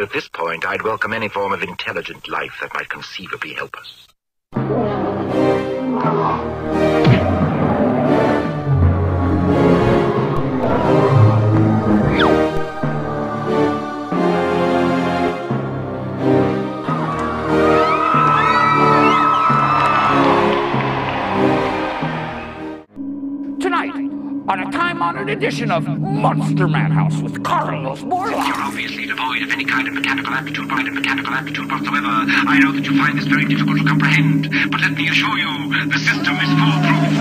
At this point, I'd welcome any form of intelligent life that might conceivably help us. A edition of Monster Madhouse with Carlos Borla. You're obviously devoid of any kind of mechanical aptitude, mind of mechanical aptitude whatsoever. I know that you find this very difficult to comprehend, but let me assure you, the system is foolproof.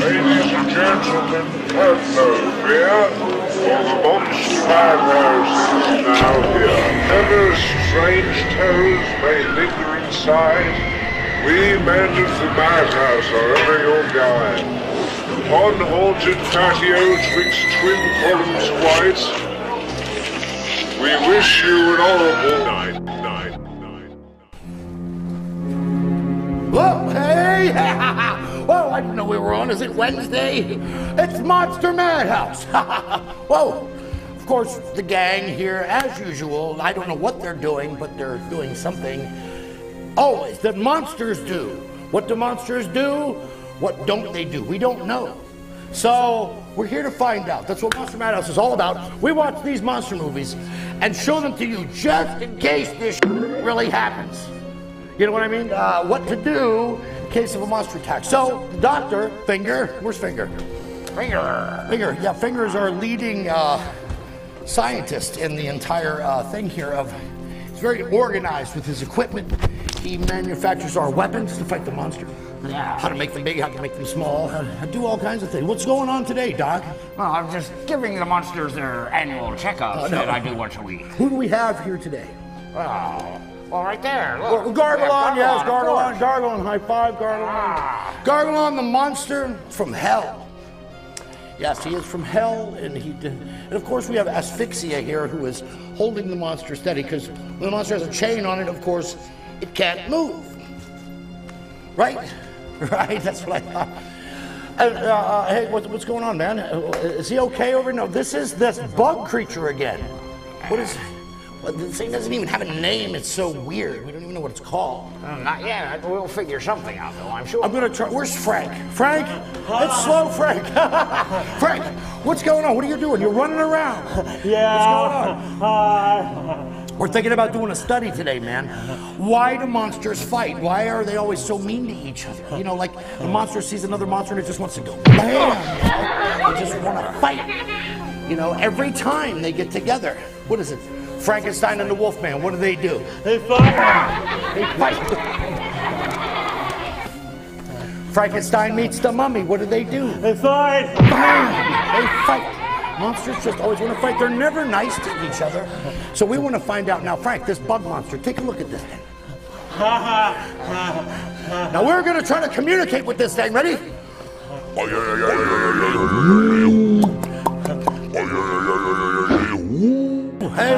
Ladies and gentlemen, have no fear, for the Monster Madhouse is now here. Ever strange terrors may linger inside. We men of the Madhouse are ever your guide. On haunted patio twixt twin columns white, we wish you an horrible night, night, night. Whoa, hey! Whoa, I didn't know we were on. Is it Wednesday? It's Monster Madhouse! Whoa! Of course, the gang here, as usual, I don't know what they're doing, but they're doing something always that monsters do. What do monsters do? What don't they do? We don't know. So, we're here to find out. That's what Monster Madhouse is all about. We watch these monster movies and show them to you just in case this really happens. You know what I mean? Uh, what to do in case of a monster attack. So, doctor, Finger, where's Finger? Finger. Finger, yeah, Finger is our leading uh, scientist in the entire uh, thing here. Of He's very organized with his equipment. He manufactures our weapons to fight the monster. How to make them big, how to make them small, how to do all kinds of things. What's going on today, Doc? Well, I'm just giving the monsters their annual checkups Oh, no. that I do once a week. Who do we have here today? Oh, well, right there. Well, Gargalon, yes, Gargalon. Gargalon, high five, Gargalon. Ah. Gargalon, the monster from hell. Yes, he is from hell, and he. And of course, we have Asphyxia here, who is holding the monster steady, because when the monster has a chain on it, of course, it can't move. Right? Right. That's what I thought. And, uh, uh, hey, what's, what's going on, man? Uh, Is he okay over? No, this is this bug creature again. What is? Well, this thing doesn't even have a name. It's so weird. We don't even know what it's called. Uh, Not yet. We'll figure something out, though, I'm sure. I'm gonna try. Where's Frank? Frank? It's slow, Frank. Frank, what's going on? What are you doing? You're running around. Yeah. What's going on? We're thinking about doing a study today, man. Why do monsters fight? Why are they always so mean to each other? You know, like the monster sees another monster and it just wants to go bam. They just want to fight. You know, every time they get together. What is it? Frankenstein and the Wolfman. What do they do? They fight. They fight. Frankenstein meets the mummy. What do they do? They fight. Bam! They fight. Monsters just always want to fight. They're never nice to each other. So we want to find out now, Frank, this bug monster, take a look at this thing. Now we're going to try to communicate with this thing. Ready? Hey.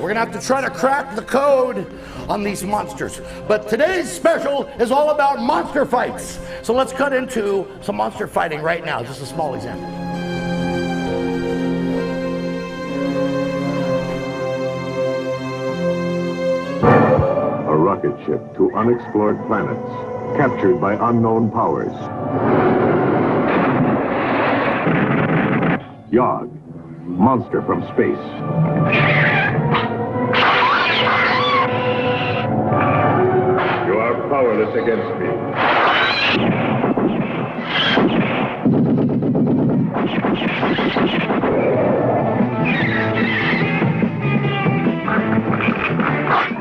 We're gonna have to try to crack the code on these monsters. But today's special is all about monster fights. So let's cut into some monster fighting right now. Just a small example. Rocket ship to unexplored planets, captured by unknown powers. Yog, monster from space. You are powerless against me.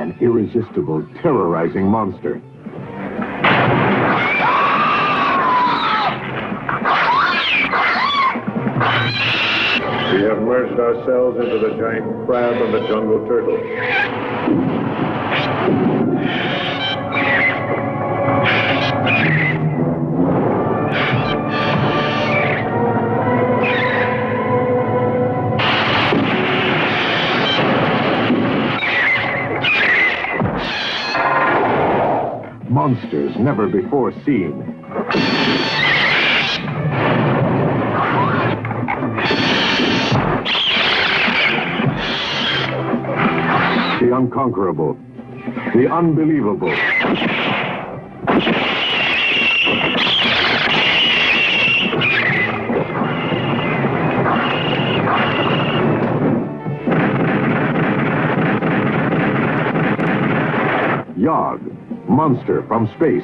An irresistible, terrorizing monster. We have merged ourselves into the giant crab and the jungle turtle. Monsters never before seen. The unconquerable. The unbelievable. Monster from space.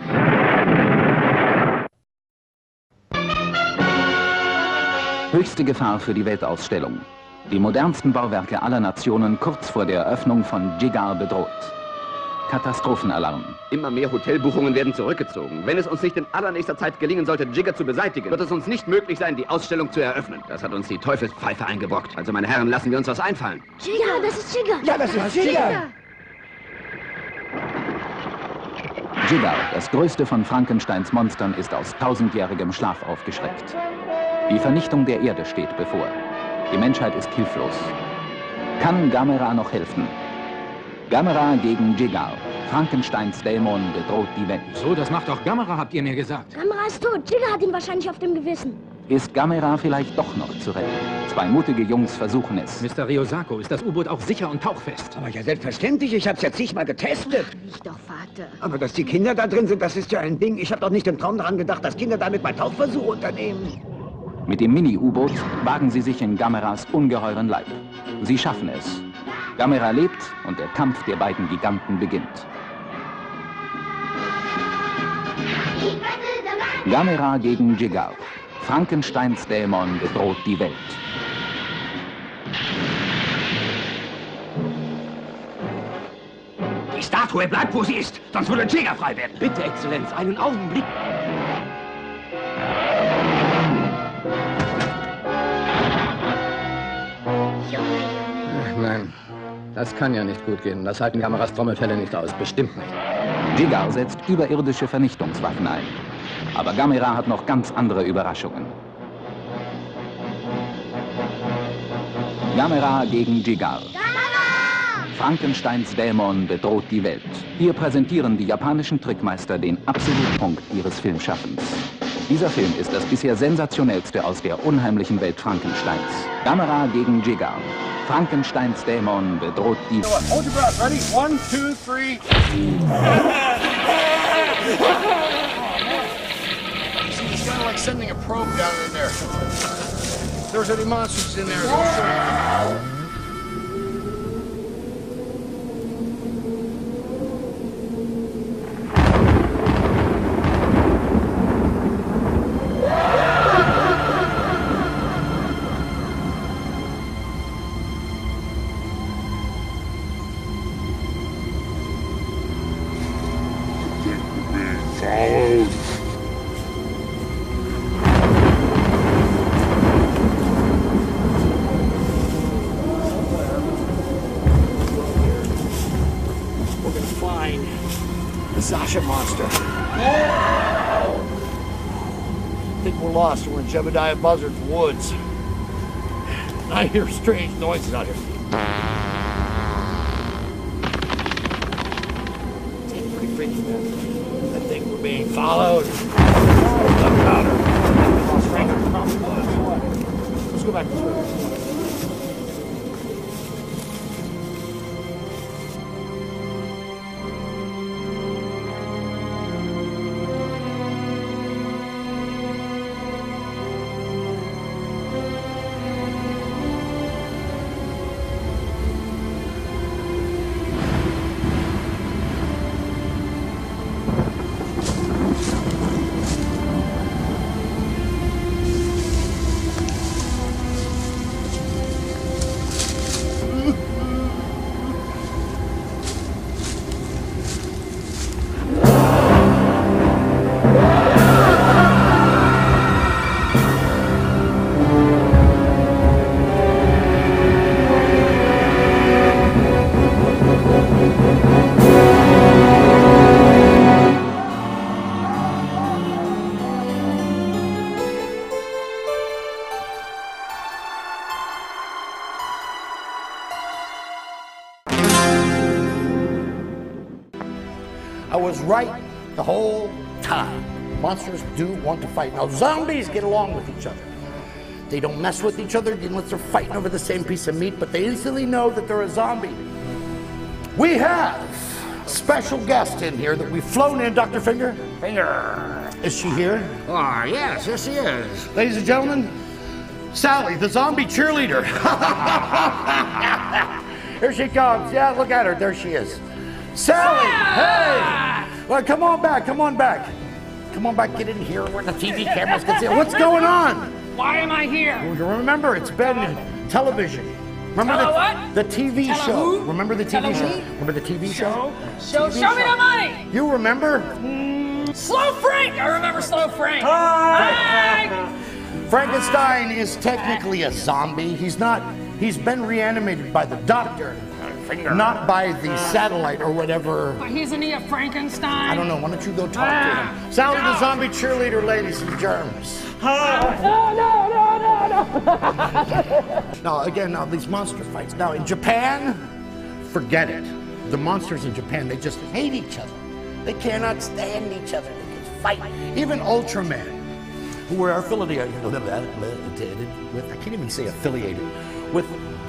Höchste Gefahr für die Weltausstellung. Die modernsten Bauwerke aller Nationen kurz vor der Eröffnung von Jigar bedroht. Katastrophenalarm. Immer mehr Hotelbuchungen werden zurückgezogen. Wenn es uns nicht in allernächster Zeit gelingen sollte, Jigger zu beseitigen, wird es uns nicht möglich sein, die Ausstellung zu eröffnen. Das hat uns die Teufelspfeife eingebrockt. Also, meine Herren, lassen wir uns was einfallen. Jigger, das ist Jigger. Ja, das ist Jigger. Jigar, das größte von Frankensteins Monstern, ist aus tausendjährigem Schlaf aufgeschreckt. Die Vernichtung der Erde steht bevor. Die Menschheit ist hilflos. Kann Gamera noch helfen? Gamera gegen Jigar. Frankensteins Dämon bedroht die Welt. So, das macht auch Gamera, habt ihr mir gesagt. Gamera ist tot. Jigger hat ihn wahrscheinlich auf dem Gewissen. Ist Gamera vielleicht doch noch zu retten? Zwei mutige Jungs versuchen es. Mr. Ryosako, ist das U-Boot auch sicher und tauchfest? Aber ja, selbstverständlich. Ich hab's ja zigmal getestet. Ich doch, Vater. Aber dass die Kinder da drin sind, das ist ja ein Ding. Ich hab doch nicht im Traum daran gedacht, dass Kinder damit mal Tauchversuche unternehmen. Mit dem Mini-U-Boot wagen sie sich in Gameras ungeheuren Leib. Sie schaffen es. Gamera lebt und der Kampf der beiden Giganten beginnt. Gamera gegen Jigar. Frankensteins Dämon bedroht die Welt. Die Statue bleibt, wo sie ist, sonst würde Jigger frei werden. Bitte, Exzellenz, einen Augenblick. Nein, das kann ja nicht gut gehen. Das halten Kameras Trommelfälle nicht aus. Bestimmt nicht. Jigar setzt überirdische Vernichtungswaffen ein. Aber Gamera hat noch ganz andere Überraschungen. Gamera gegen Jigar. Frankensteins Dämon bedroht die Welt. Hier präsentieren die japanischen Trickmeister den Absolutpunkt ihres Filmschaffens. Dieser Film ist das bisher sensationellste aus der unheimlichen Welt Frankensteins. Gamera gegen Jigar. Frankensteins Dämon bedroht die Welt. Hold your breath. Ready? One, two, three. sending a probe down in there. There's any monsters in there, Jebediah Buzzard's woods. I hear strange noises out here. Do want to fight. Now, zombies get along with each other. They don't mess with each other unless they're fighting over the same piece of meat, but they instantly know that they're a zombie. We have a special guest in here that we've flown in, Dr. Finger. Finger. Is she here? Oh, yes, yes, she is. Ladies and gentlemen, Sally, the zombie cheerleader. here she comes. Yeah, look at her. There she is. Sally, hey! Well, come on back. Come on back. Come on back. Get in here where the TV cameras can see. What's going on? Why am I here? Remember, it's been television. Remember the, what? the TV show. Remember the TV show? Remember the TV show? Show, TV show me the money. You remember? Mm, Slow Frank. I remember Slow Frank. Hi. Frankenstein is technically a zombie. He's not. He's been reanimated by the doctor, not by the satellite or whatever. But isn't he a Frankenstein? I don't know. Why don't you go talk to Ah. him? Sally, the zombie cheerleader, ladies and germs. No, no, no, no, no. Now, again, now these monster fights. Now, in Japan, forget it. The monsters in Japan, they just hate each other. They cannot stand each other. They just fight. Even Ultraman, who were affiliated with, I can't even say affiliated, with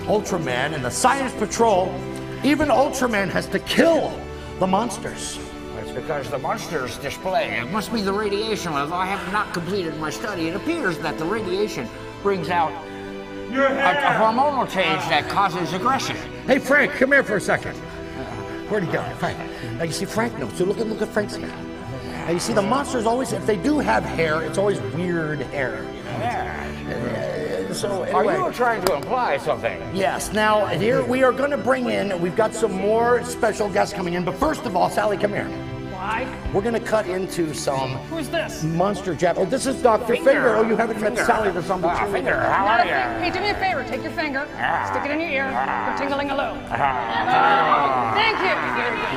Ultraman and the Science Patrol, even Ultraman has to kill the monsters. It's because the monsters display. It must be the radiation. Although I have not completed my study, it appears that the radiation brings out a, a hormonal change that causes aggression. Hey, Frank, come here for a second. Where'd he go? Frank. Now you see Frank knows. So look at look at Frank's hair. Now you see the monsters always, if they do have hair, it's always weird hair. Uh, So Are you trying to imply something? Yes. Now here we are going to bring in. We've got some more special guests coming in. But first of all, Sally, come here. Why? We're going to cut into some Who's this? monster jab. Oh, this is Doctor Finger. Finger. Oh, you haven't met Sally the zombie Ah, cheerleader. Finger, how Not are you? Hey, do me a favor. Take your finger, stick it in your ear, go tingling a loo. Ah. Thank you.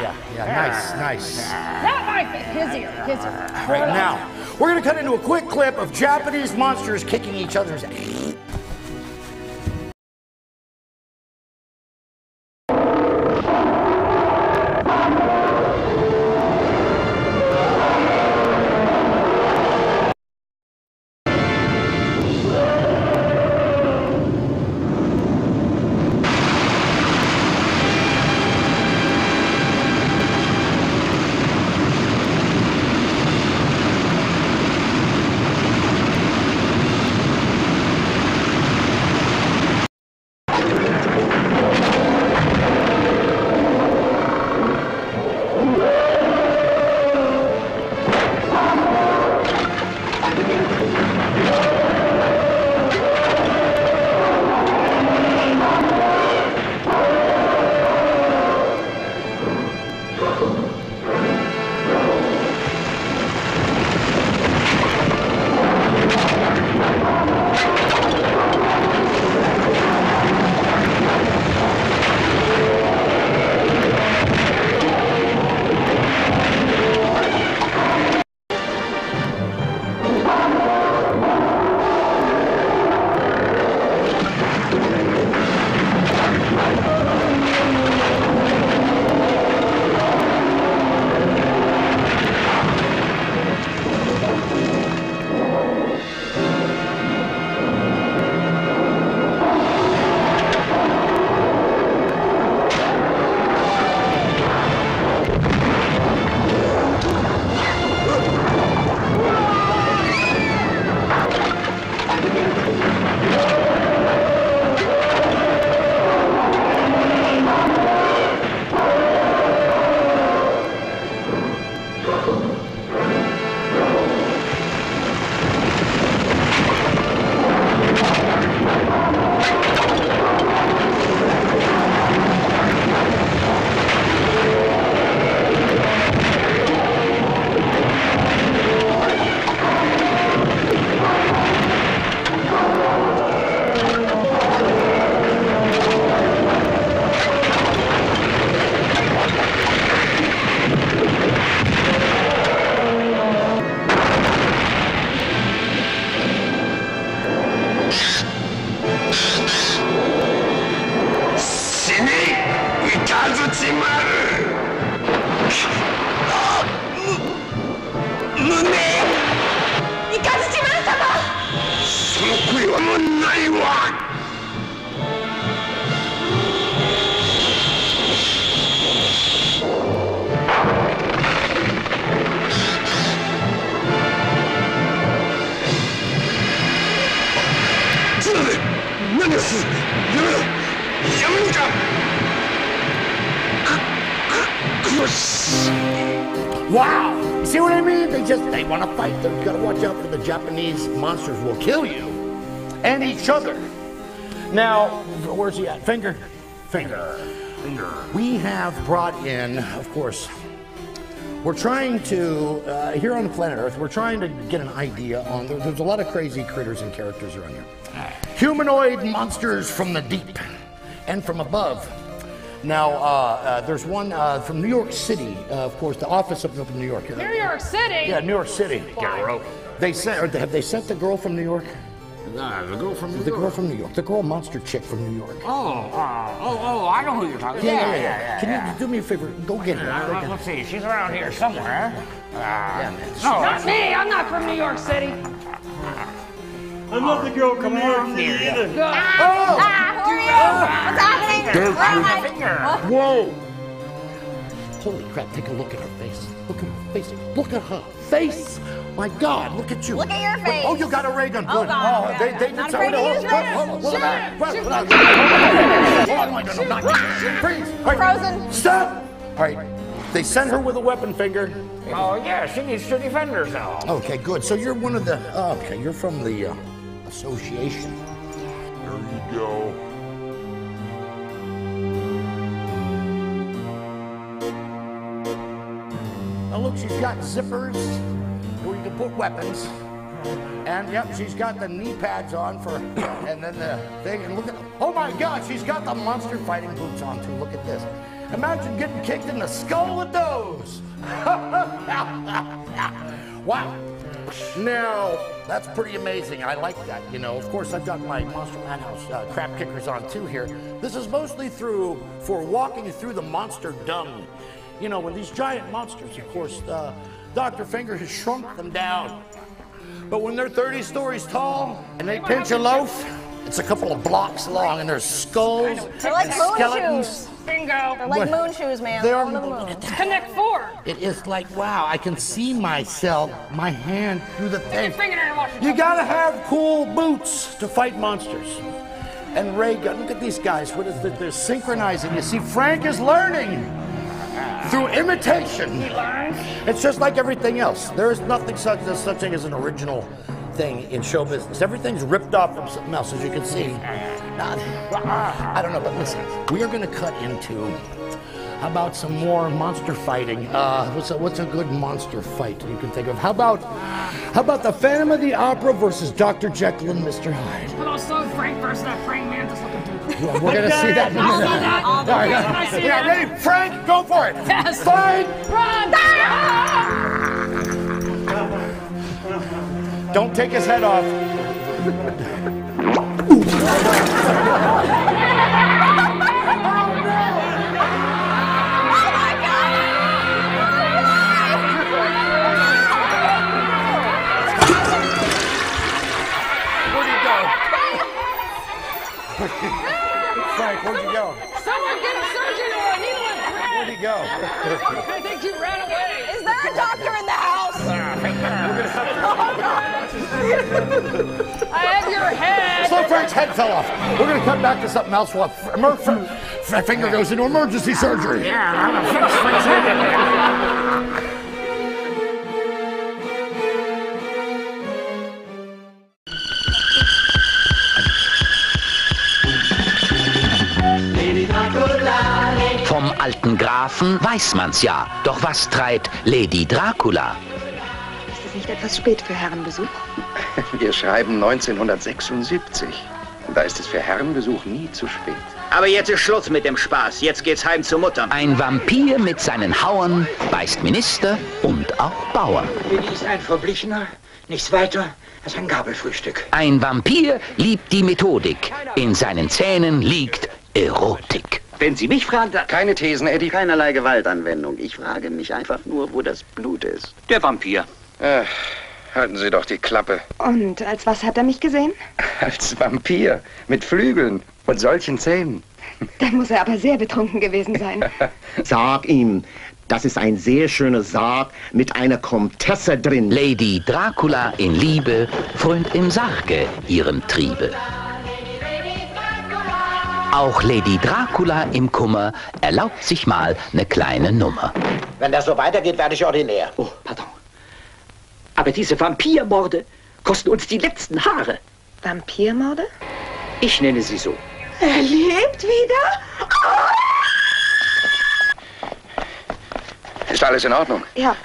Yeah, yeah, nice, nice. Not my finger. His ear. His ear. Right now, we're going to cut into a quick clip of Japanese monsters kicking each other's ass. Monsters will kill you and each other. Now, where's he at? Finger, finger, finger. We have brought in, of course. We're trying to uh, here on the planet Earth. We're trying to get an idea on. There, there's a lot of crazy critters and characters around here. Humanoid monsters from the deep and from above. Now, uh, uh, there's one uh, from New York City, uh, of course, the office up in New York. New York City? Yeah, New York City. Why? They sent, or have they sent the girl from New York? Nah, the girl from New The York. girl from New York. The girl monster chick from New York. Oh, uh, oh, oh, I know who you're talking Yeah, about. yeah, yeah. yeah Can yeah. you do me a favor? Go get her. Uh, Go let- get let's her. see, she's around here somewhere. Uh, Yeah, man. no, Not me. I'm not from New York City. I'm not the girl from New York City either. Good. Oh! Ah, who are you? What's happening? Where am I? Whoa! Holy crap, take a look at her face. Look at her face. Look at her face. My God, look at you. Look at your face. Oh, you got a ray gun. Oh, Good. God. they, they did Not something. afraid to Hold use on, ray hold on, hold on. Shoot. Shoot. well, Hold on, hold on, not Freeze. Frozen. Stop. All right. They sent her with a weapon finger. Oh, yeah, she needs to defend herself. Okay, good. So you're one of the. Oh, okay, you're from the uh, association. There you go. Now look, she's got zippers where you can put weapons. And yep, she's got the knee pads on for, and then the thing. And look at, oh my God, she's got the monster fighting boots on too. Look at this. Imagine getting kicked in the skull with those. wow. Now, that's pretty amazing. I like that. You know, of course, I've got my Monster Madhouse uh, crap kickers on too here. This is mostly through for walking through the monster dung. You know, when these giant monsters, of course, uh, Dr. Finger has shrunk them down. But when they're 30 stories tall and they pinch a loaf, it's a couple of blocks long and there's skulls, They're like moon skeletons. shoes. Bingo. They're like moon shoes, man. They They're are- on the moon. Connect four. It is like, wow, I can see myself, my hand through the thing. your finger in and wash your You gotta have cool boots to fight monsters. And Ray gun, look at these guys. What is it? They're synchronizing. You see, Frank is learning through imitation. It's just like everything else. There is nothing such as such thing as an original thing in show business. Everything's ripped off from something else, as you can see. I don't know, but listen, we are going to cut into about some more monster fighting? Uh, what's a, what's a good monster fight you can think of? How about how about the Phantom of the Opera versus Dr. Jekyll and Mr. Hyde? About Slow Frank versus that mantis Well, we're gonna see that in a minute. All right, Can I see yeah, ready? Frank, go for it. Yes. Fight. Run! Don't take his head off. Where'd you go? Someone get a surgeon or a needle and thread. Where'd he go? I think you ran away. Is there a doctor in the house? Ah, oh, I have your head. Slow Frank's head fell off. We're gonna cut back to something else while F- Emer- F- F- Finger goes into emergency surgery. Yeah, I'm gonna fix Frank's head. Alten Grafen weiß man's ja. Doch was treibt Lady Dracula? Ist es nicht etwas spät für Herrenbesuch? Wir schreiben 1976. Da ist es für Herrenbesuch nie zu spät. Aber jetzt ist Schluss mit dem Spaß. Jetzt geht's heim zu Mutter. Ein Vampir mit seinen Hauern beißt Minister und auch Bauern. Willi ist ein Verblichener. Nichts weiter als ein Gabelfrühstück. Ein Vampir liebt die Methodik. In seinen Zähnen liegt Erotik. Wenn Sie mich fragen, dann... Keine Thesen, Eddie. Keinerlei Gewaltanwendung. Ich frage mich einfach nur, wo das Blut ist. Der Vampir. Ach, halten Sie doch die Klappe. Und als was hat er mich gesehen? Als Vampir. Mit Flügeln und solchen Zähnen. Dann muss er aber sehr betrunken gewesen sein. Sag ihm, das ist ein sehr schöner Sarg mit einer Komtesse drin. Lady Dracula in Liebe frönt im Sarge ihrem Triebe. Auch Lady Dracula im Kummer erlaubt sich mal eine kleine Nummer. Wenn das so weitergeht, werde ich ordinär. Oh, pardon. Aber diese Vampirmorde kosten uns die letzten Haare. Vampirmorde? Ich nenne sie so. Er lebt wieder? Ist alles in Ordnung? Ja.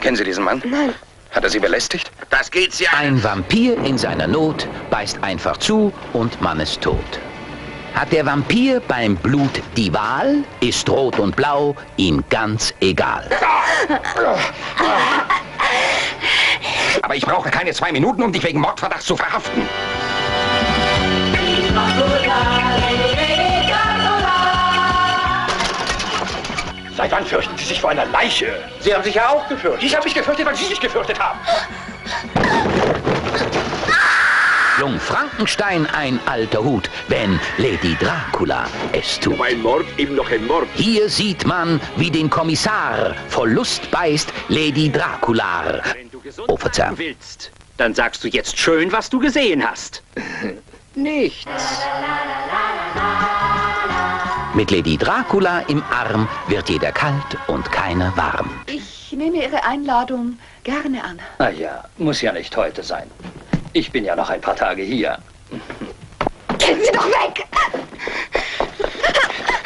Kennen Sie diesen Mann? Nein. Hat er Sie belästigt? Das geht Sie Ein Vampir in seiner Not beißt einfach zu und man ist tot. Hat der Vampir beim Blut die Wahl, ist rot und blau ihm ganz egal. Aber ich brauche keine zwei Minuten, um dich wegen Mordverdachts zu verhaften. Seit wann fürchten Sie sich vor einer Leiche? Sie haben sich ja auch gefürchtet. Ich habe mich gefürchtet, weil Sie sich gefürchtet haben. Jung Frankenstein ein alter Hut, wenn Lady Dracula es tut. Ein Mord, eben noch ein Mord. Hier sieht man, wie den Kommissar vor Lust beißt Lady Dracula. Oh, Verzeihung. willst, dann sagst du jetzt schön, was du gesehen hast. Nichts. Mit Lady Dracula im Arm wird jeder kalt und keiner warm. Ich nehme Ihre Einladung gerne an. Na ja, muss ja nicht heute sein. Ich bin ja noch ein paar Tage hier. Gehen Sie doch weg!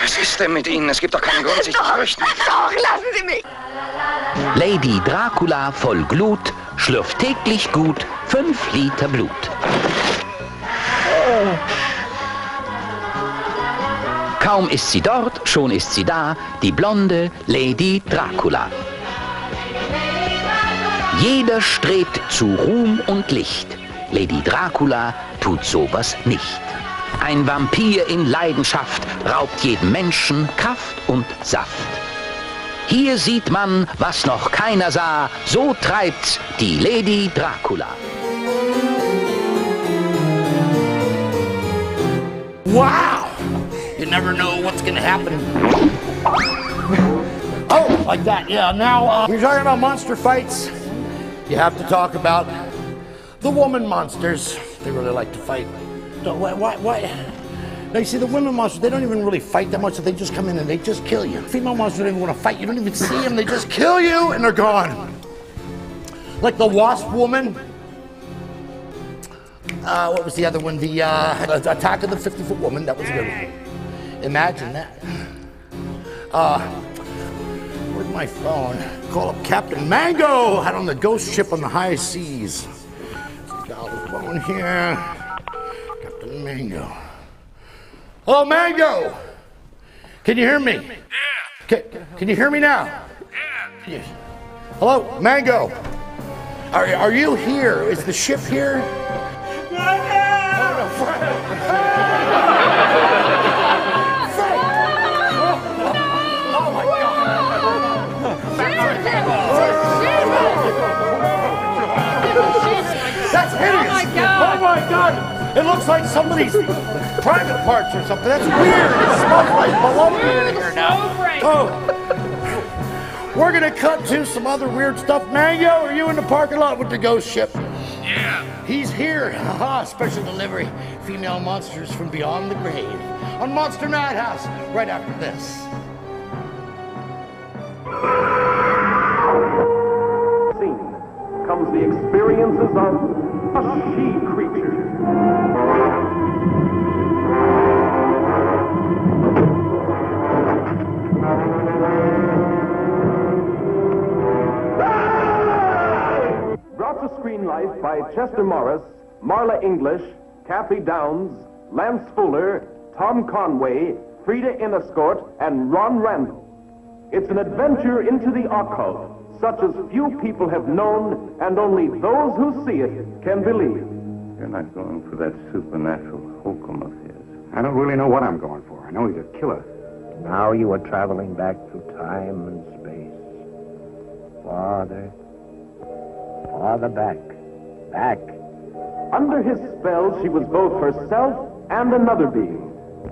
Was ist denn mit Ihnen? Es gibt doch keinen Grund, sich zu fürchten. Doch, lassen Sie mich! Lady Dracula voll Glut schlürft täglich gut fünf Liter Blut. Kaum ist sie dort, schon ist sie da, die blonde Lady Dracula. Jeder strebt zu Ruhm und Licht. Lady Dracula tut sowas nicht. Ein Vampir in Leidenschaft raubt jedem Menschen Kraft und Saft. Hier sieht man, was noch keiner sah, so treibt's die Lady Dracula. Wow! You never know what's gonna happen. Oh, like that, yeah. Now, uh, you're talking about monster fights. You have to talk about the woman monsters. They really like to fight. So why, why, why? Now, you see, the women monsters, they don't even really fight that much. They just come in and they just kill you. Female monsters don't even want to fight. You don't even see them. They just kill you and they're gone. Like the wasp woman. Uh, what was the other one? The uh, Attack of the 50 Foot Woman. That was a good one. Imagine that. Uh, where's my phone? Call up Captain Mango out on the ghost ship on the high seas. Phone here. Captain Mango. Hello, Mango! Can you hear me? Yeah. Can, can you hear me now? Yeah. Hello, Mango. Are, are you here? Is the ship here? That's It looks like somebody's private parts or something. That's weird. It smells like baloney in here now. Oh. We're gonna cut to some other weird stuff. Mango, are you in the parking lot with the ghost ship? Yeah. He's here. Haha, special delivery. Female monsters from beyond the grave. On Monster Madhouse, right after this. scene comes the experiences of a she creature. Screen life by Chester Morris, Marla English, Cathy Downs, Lance Fuller, Tom Conway, Frieda Inescort, and Ron Randell. It's an adventure into the occult, such as few people have known, and only those who see it can believe. You're not going for that supernatural hokum of his. I don't really know what I'm going for. I know he's a killer. Now you are traveling back through time and space. Farther, farther back, back. Under his spell, she was both herself and another being.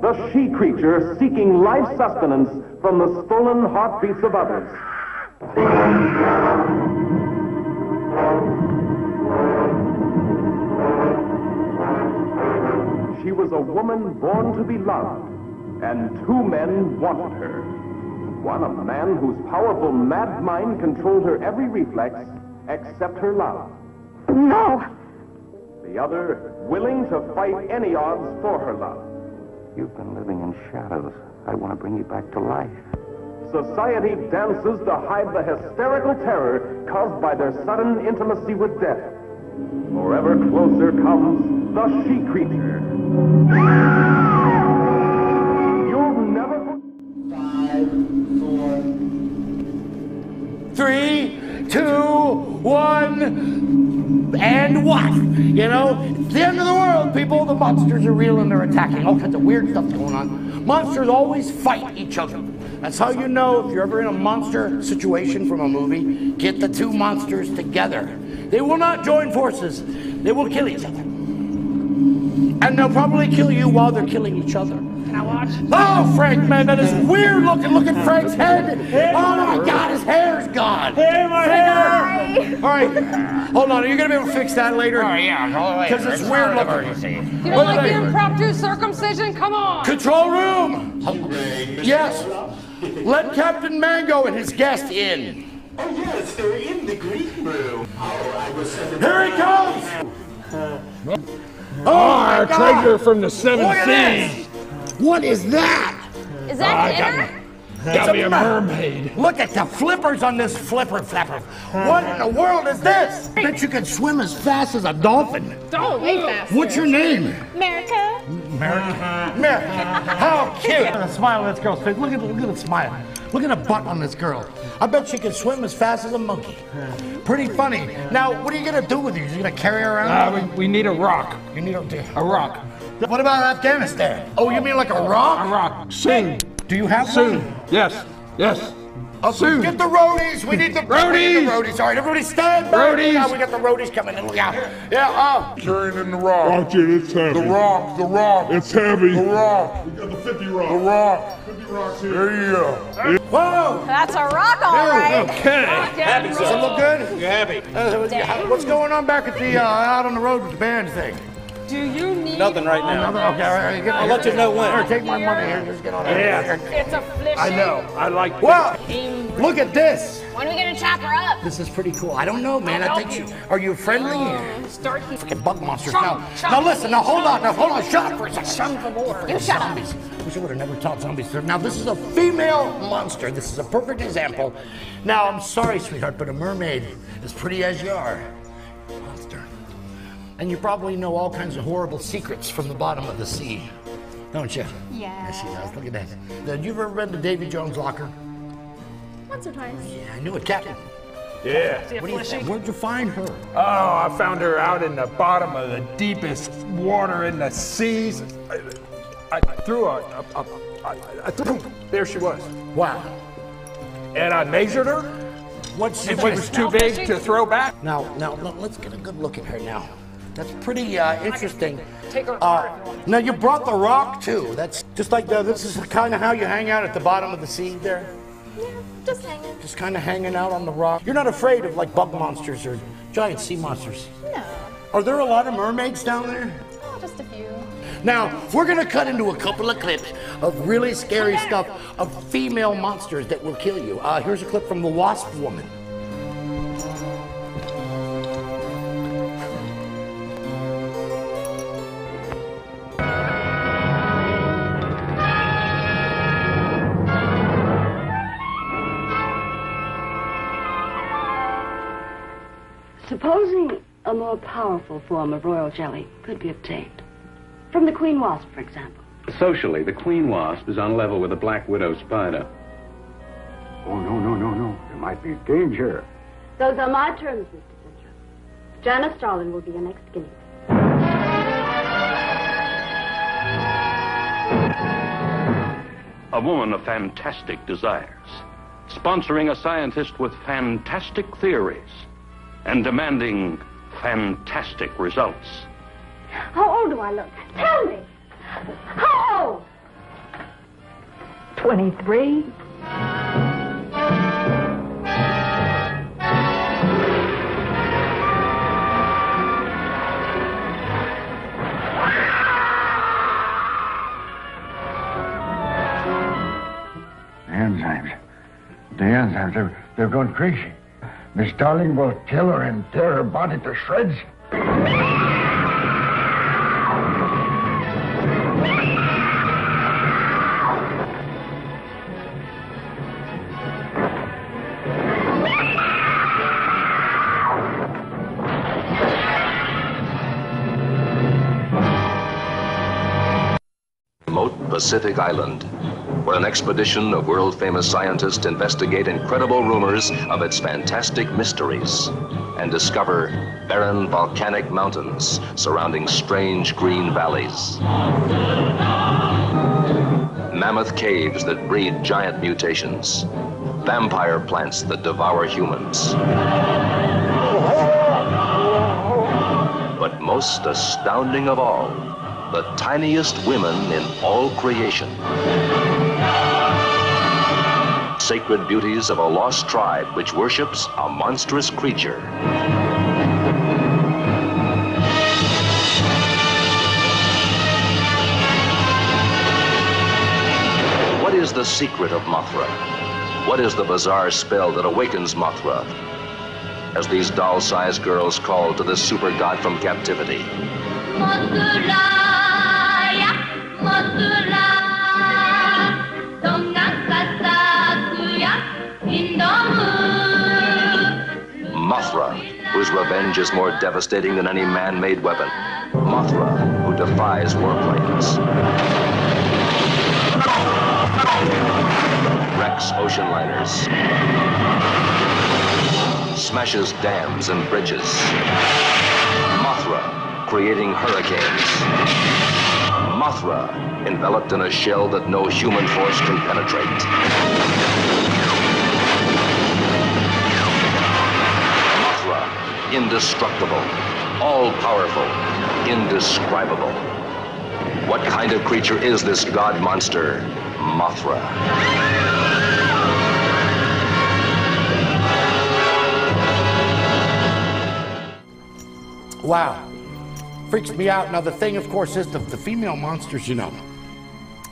The she creature seeking life sustenance from the stolen heartbeats of others. She was a woman born to be loved, and two men wanted her. One a man whose powerful mad mind controlled her every reflex except her love. No. The other willing to fight any odds for her love. You've been living in shadows. I want to bring you back to life. Society dances to hide the hysterical terror caused by their sudden intimacy with death. Forever closer comes the she creature. You'll never. Three, two, one, and what? You know, it's the end of the world, people. The monsters are real and they're attacking. All kinds of weird stuff going on. Monsters always fight each other. That's how you know if you're ever in a monster situation from a movie, get the two monsters together. They will not join forces, they will kill each other. And they'll probably kill you while they're killing each other. Can I watch? Oh, Frank, man, that is weird looking. Look at Frank's head. Oh my God, his hair's gone. Hey, my hair! All right, hold on. Are you gonna be able to fix that later? Oh, yeah. Because it's weird looking. You don't like the impromptu circumcision? Come on. Control room. Yes. Let Captain Mango and his guest in. Oh, yes, they're in the green room. Oh, I was Here he comes. Uh, Oh, our oh my God. treasure from the seven Look at seas. What is that? Is Oh, I that got dinner? Gotta be a mermaid. Look at the flippers on this flipper flapper. What in the world is this? Bet you could swim as fast as a dolphin. Don't way fast. What's your name? America. America. America. How cute. Look at the smile on this girl's face. Look at the, look at the smile. Look at the butt on this girl. I bet she can swim as fast as a monkey. Pretty funny. Now, what are you gonna do with her? You gonna carry her around? Uh, we, we need a rock. You need a, A rock. What about Afghanistan? Oh, you mean like a rock? A rock. Soon. Do you have Soon. one? Yes. Yes. Oh, Soon. Get the roadies. We need the Roadies. We need the roadies. All right, everybody stand back. Roadies. Yeah, we got the roadies coming in. Look out. Yeah. Uh, Carrying in the rock. Watch it, it's heavy. The rock, the rock. It's heavy. The rock. We got the 50 rock. The rock. 50 rocks here. There you go. whoa. That's a rock, all right. Okay. Happy Does it look good? You happy? Uh, what's going on back at the uh, out on the road with the band thing? Do you need Nothing right now. Another, okay, all right, get, I'll let you know when. Here, take my money here. Just get on out Yeah. here. It's a flip I know. I like Well, look at this. When are we gonna chop her up? This is pretty cool. I don't know, man. I think you. Are you friendly? Start Freaking bug monsters. Chomp, Now, chomp. now listen. Now hold on. Now hold on. Shut up for a second. Chomp for more. You shut up. Zombies. Wish I would have never taught zombies. Now this is a female monster. This is a perfect example. Now I'm sorry, sweetheart, but a mermaid, as pretty as you are, monster. And you probably know all kinds of horrible secrets from the bottom of the sea, don't you? Yeah. Yes, she does. Look at that. Have you ever been to Davy Jones' locker? Once or twice. Yeah, I knew it, Captain. Yeah. What do you think? Where'd you find her? Oh, I found her out in the bottom of the deepest water in the seas. I, I threw a, a, a I, I threw, there she was. Wow. And I measured her. What's If it was too big to throw back. Now, now, let's get a good look at her now. That's pretty uh, interesting. Take her apart Uh, if you want. now you brought the rock too. That's just like the, this is kind of how you hang out at the bottom of the sea there. Yeah, Just hanging. Just kind of hanging out on the rock. You're not afraid of like bug monsters or giant sea monsters. No. Are there a lot of mermaids down there? Oh, just a few. Now, we're gonna cut into a couple of clips of really scary stuff of female monsters that will kill you. Uh, here's a clip from the Wasp Woman. Powerful form of royal jelly could be obtained. From the queen wasp, for example. Socially, the queen wasp is on level with the black widow spider. Oh, no, no, no, no. There might be danger. Those are my terms, Mr. Fincher. Janice Starlin will be your next guinea. A woman of fantastic desires, sponsoring a scientist with fantastic theories, and demanding fantastic results. How old do I look? Tell me. How old? 23. The enzymes. The enzymes, they're, they're going crazy. Miss Darling will kill her and tear her body to shreds. Pacific Island, where an expedition of world famous scientists investigate incredible rumors of its fantastic mysteries and discover barren volcanic mountains surrounding strange green valleys. Mammoth caves that breed giant mutations, vampire plants that devour humans. But most astounding of all, the tiniest women in all creation. Sacred beauties of a lost tribe which worships a monstrous creature. What is the secret of Mothra? What is the bizarre spell that awakens Mothra? As these doll-sized girls call to the super god from captivity. Mothra, whose revenge is more devastating than any man-made weapon. Mothra, who defies warplanes. Wrecks ocean liners. Smashes dams and bridges. Mothra, creating hurricanes. Mothra, enveloped in a shell that no human force can penetrate. Indestructible, all powerful, indescribable. What kind of creature is this god monster, Mothra? Wow. Freaks me out. Now, the thing, of course, is the, the female monsters, you know,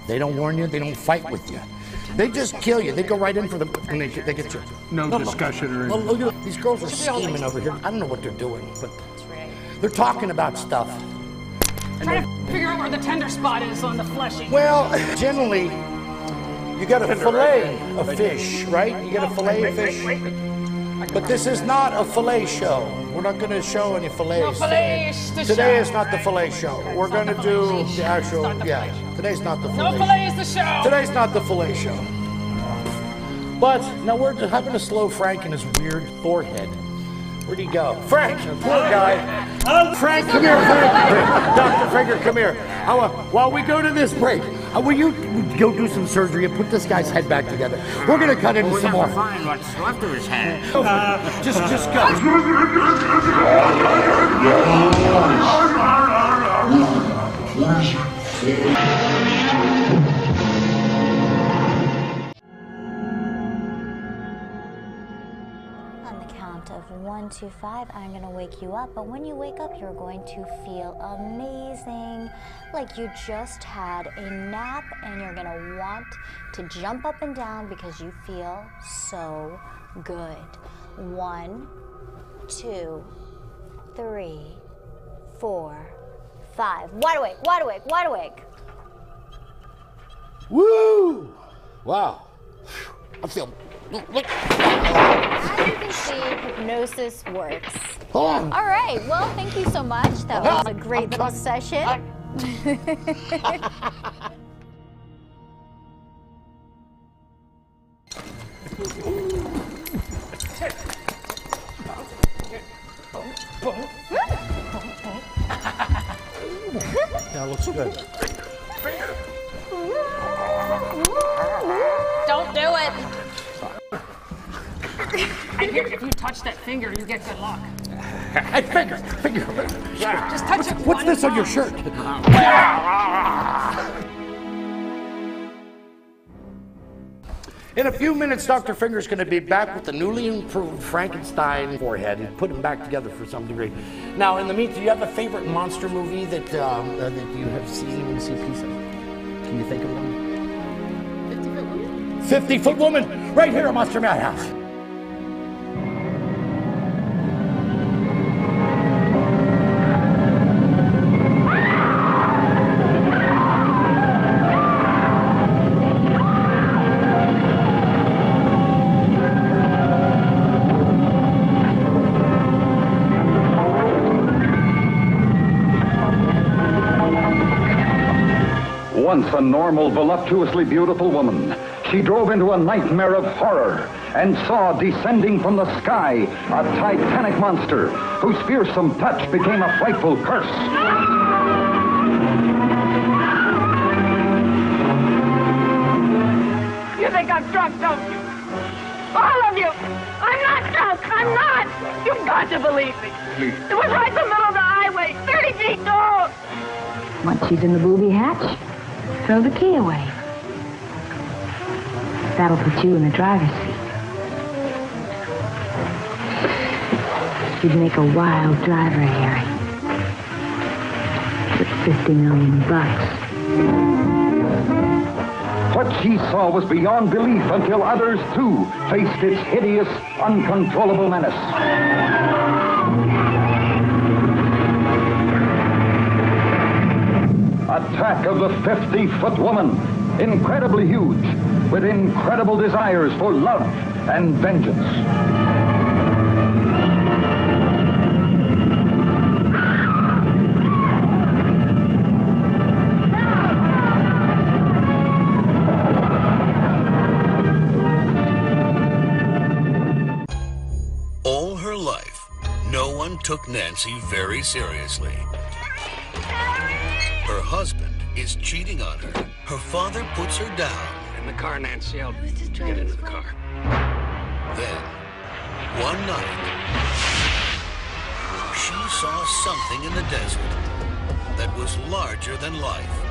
they don't warn you, they don't fight with you. They just kill you. They go right in for the and they, they get you. No Look, discussion or look, look, look, these girls are scheming over here. I don't know what they're doing, but they're talking about stuff. Trying to figure out where the tender spot is on the fleshy. Well, generally, you got a fillet of fish, right? You got a fillet of fish. But this is not a fillet show. We're not going to show any fillets. No today. Today is not the fillet show. We're going to do the actual, yeah. Today's not the No fillet. fillet is the show. Today's not the fillet show. But now we're just having a slow Frank and his weird forehead. Where'd he go? Frank, poor guy. Oh, Frank, come here, Frank. Dr. Finger, come here. I wa- while we go to this break, uh, will you go do some surgery and put this guy's head back together? We're gonna cut into we some more. to find what's left of his head. just, just go. On the count of one, two, five, I'm going to wake you up. But when you wake up, you're going to feel amazing, like you just had a nap, and you're going to want to jump up and down because you feel so good. One, two, three, four, five. Wide awake, wide awake, wide awake. Woo! Wow. I feel. As you can see, hypnosis works. Hold on. All right. Well, thank you so much. That was a great little session. That looks good. Don't do it. I hear if you touch that finger, you get good luck. Hey, finger, finger. Just touch it What's one this on your shirt? In a few minutes, Dr. Finger's going to be back with the newly improved Frankenstein forehead and put him back together for some degree. Now, in the meantime, do you have a favorite monster movie that um, uh, that you have seen and see piece of? Can you think of one? 50 foot woman 50 Foot Woman, right here at Monster Madhouse. Once a normal, voluptuously beautiful woman, she drove into a nightmare of horror and saw descending from the sky a titanic monster whose fearsome touch became a frightful curse. You think I'm drunk, don't you? All of you! I'm not drunk! I'm not! You've got to believe me. It was right in the middle of the highway, 30 feet tall. Once she's in the booby hatch, throw the key away. That'll put you in the driver's seat. You'd make a wild driver, Harry. With 50 million bucks. What she saw was beyond belief until others, too, faced its hideous, uncontrollable menace. Attack of the 50-foot woman, incredibly huge, with incredible desires for love and vengeance. All her life, no one took Nancy very seriously. Her husband is cheating on her. Her father puts her down. In the car, Nancy. I'll get into the car. Then, one night, she saw something in the desert that was larger than life.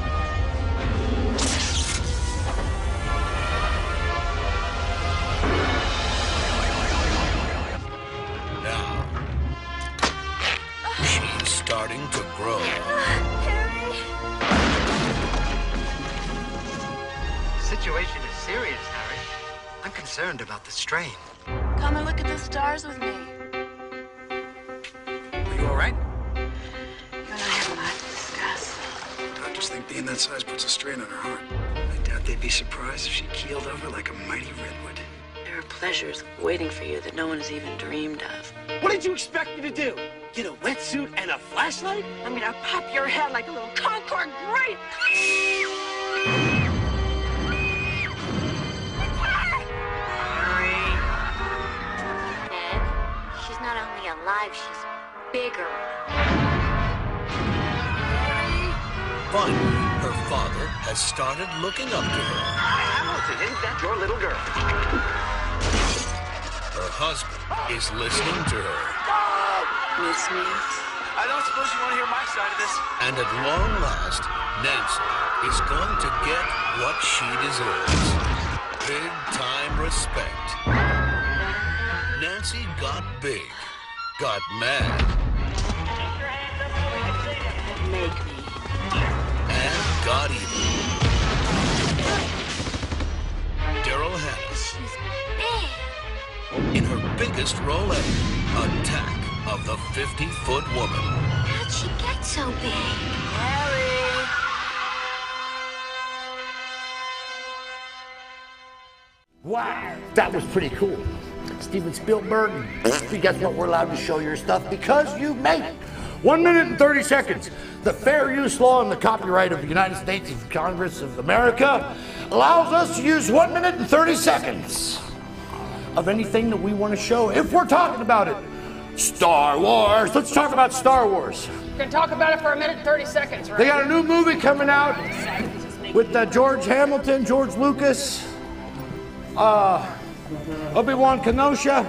Concerned about the strain. Come and look at the stars with me. Are you all right? You and I have a lot to discuss. Doctors think being that size puts a strain on her heart. I doubt they'd be surprised if she keeled over like a mighty redwood. There are pleasures waiting for you that no one has even dreamed of. What did you expect me to do? Get a wetsuit and a flashlight? I'm gonna pop your head like a little Concord grape. alive, she's bigger. Finally, her father has started looking up to her. Hamilton, isn't that your little girl? Her husband is listening to her. Miss me? I don't suppose you want to hear my side of this. And at long last, Nancy is going to get what she deserves. Big time respect. Nancy got big, got mad, Make me. and got even. Daryl Hannah, in her biggest role ever, Attack of the 50-Foot Woman. How'd she get so big? Harry! Wow, that was pretty cool. Steven Spielberg, guess what? We're allowed to show your stuff because you made it. One minute and 30 seconds. The fair use law and the copyright of the United States of Congress of America allows us to use one minute and 30 seconds of anything that we want to show if we're talking about it. Star Wars. Let's talk about Star Wars. You can talk about it for a minute and 30 seconds, right? They got a new movie coming out with uh, George Hamilton, George Lucas, uh, Obi Wan Kenosha.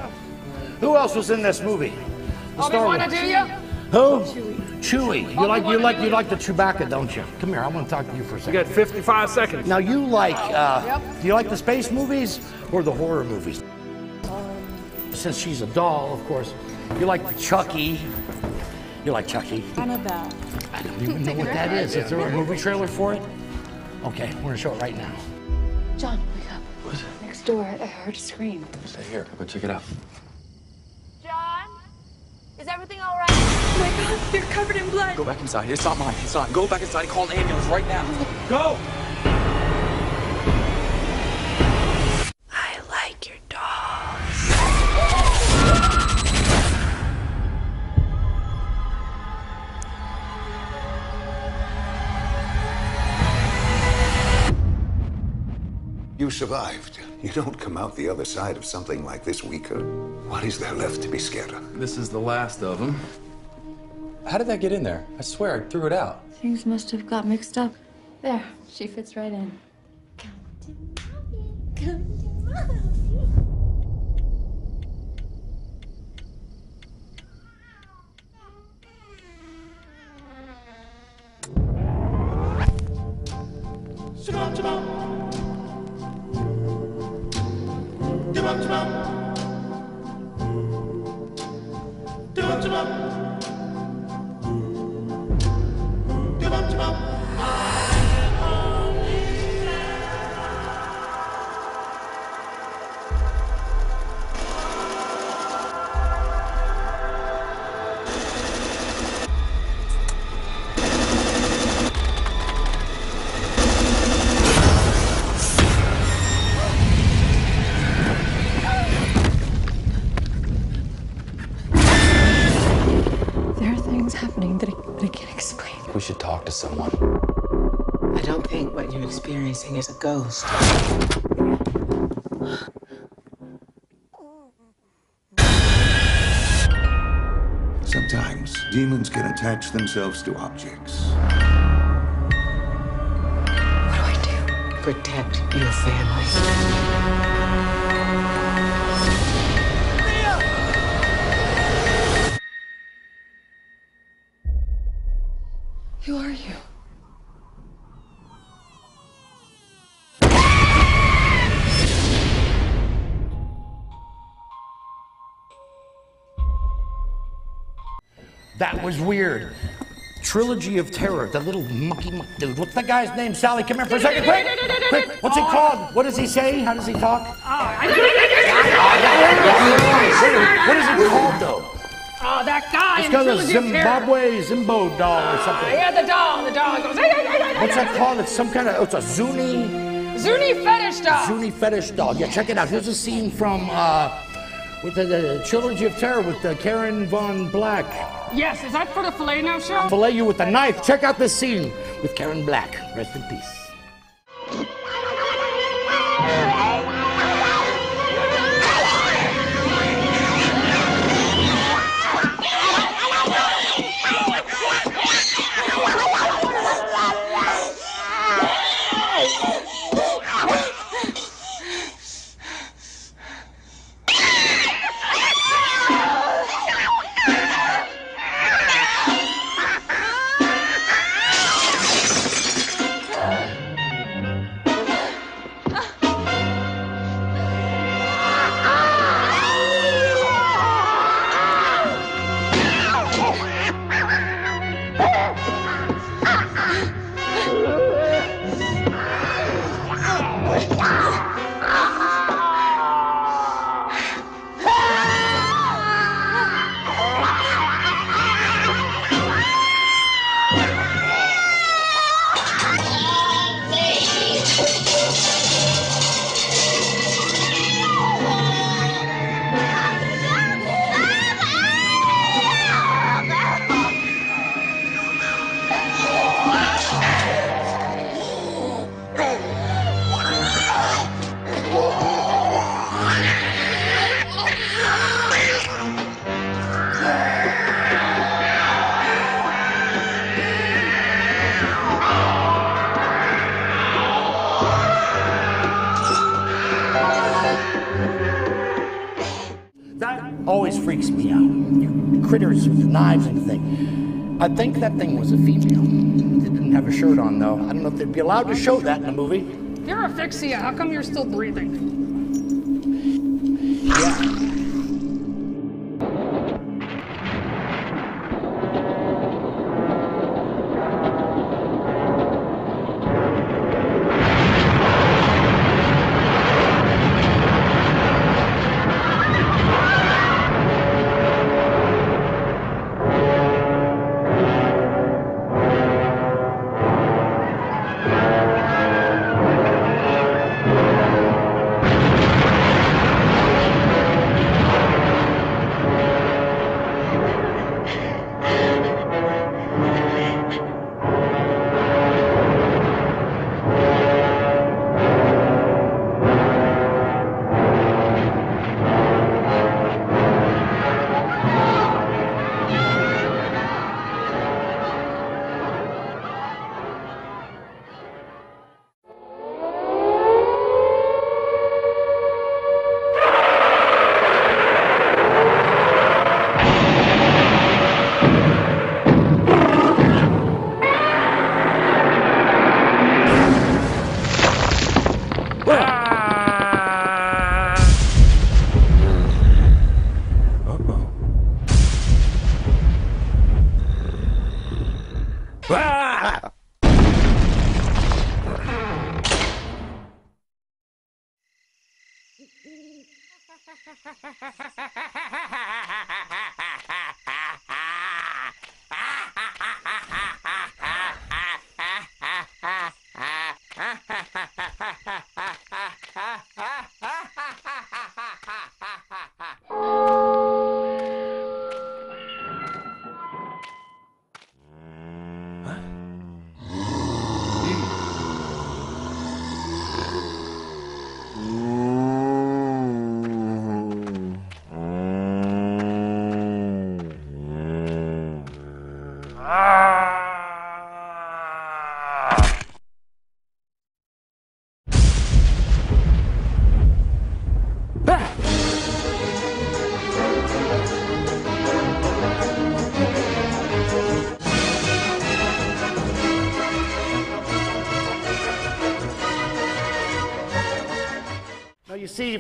Who else was in this movie? The Star Obi-Wan, Wars. do you? Who? Chewie. You like you like you like the Chewbacca, don't you? Come here, I want to talk to you for a second. You got 55 seconds. Now you like uh, do you like the space movies or the horror movies? Since she's a doll, of course, you like Chucky. You like Chucky. Annabelle. I don't even know what that is. Is there a movie trailer for it? Okay, we're gonna show it right now. John, wake door. I heard a scream. Stay here. I'll go check it out. John? Is everything all right? Oh my god, you're covered in blood. Go back inside. It's not mine. It's not. Go back inside and call an ambulance right now. Go! You survived. You don't come out the other side of something like this weaker. What is there left to be scared of? This is the last of them. How did that get in there? I swear I threw it out. Things must have got mixed up. There, she fits right in. There are things happening that I, that I can't explain. We should talk to someone. I don't think what you're experiencing is a ghost. Sometimes demons can attach themselves to objects. What do I do? Protect your family. Who are you? That was weird. Trilogy of Terror, the little monkey muck dude. What's that guy's name? Sally, come here for a second, quick! Quick! What's it called? What does he say? How does he talk? What is it called, though? Oh, that guy It's in called a Trilogy of Terror. Zimbabwe Zimbo doll or something. Yeah, the doll. The doll goes. "Hey, hey, hey, hey, What's that called? It's some kind of, it's a Zuni, Zuni fetish doll. Zuni fetish doll. Yeah, check it out. Here's a scene from, uh, with the, the Trilogy of Terror with uh, Karen Von Black. Yes, is that for the fillet now show? Fillet you with a knife. Check out this scene with Karen Black. Rest in peace. Think that thing was a female. They didn't have a shirt on though. I don't know if they'd be allowed to show that in a movie. You're asphyxia. How come you're still breathing?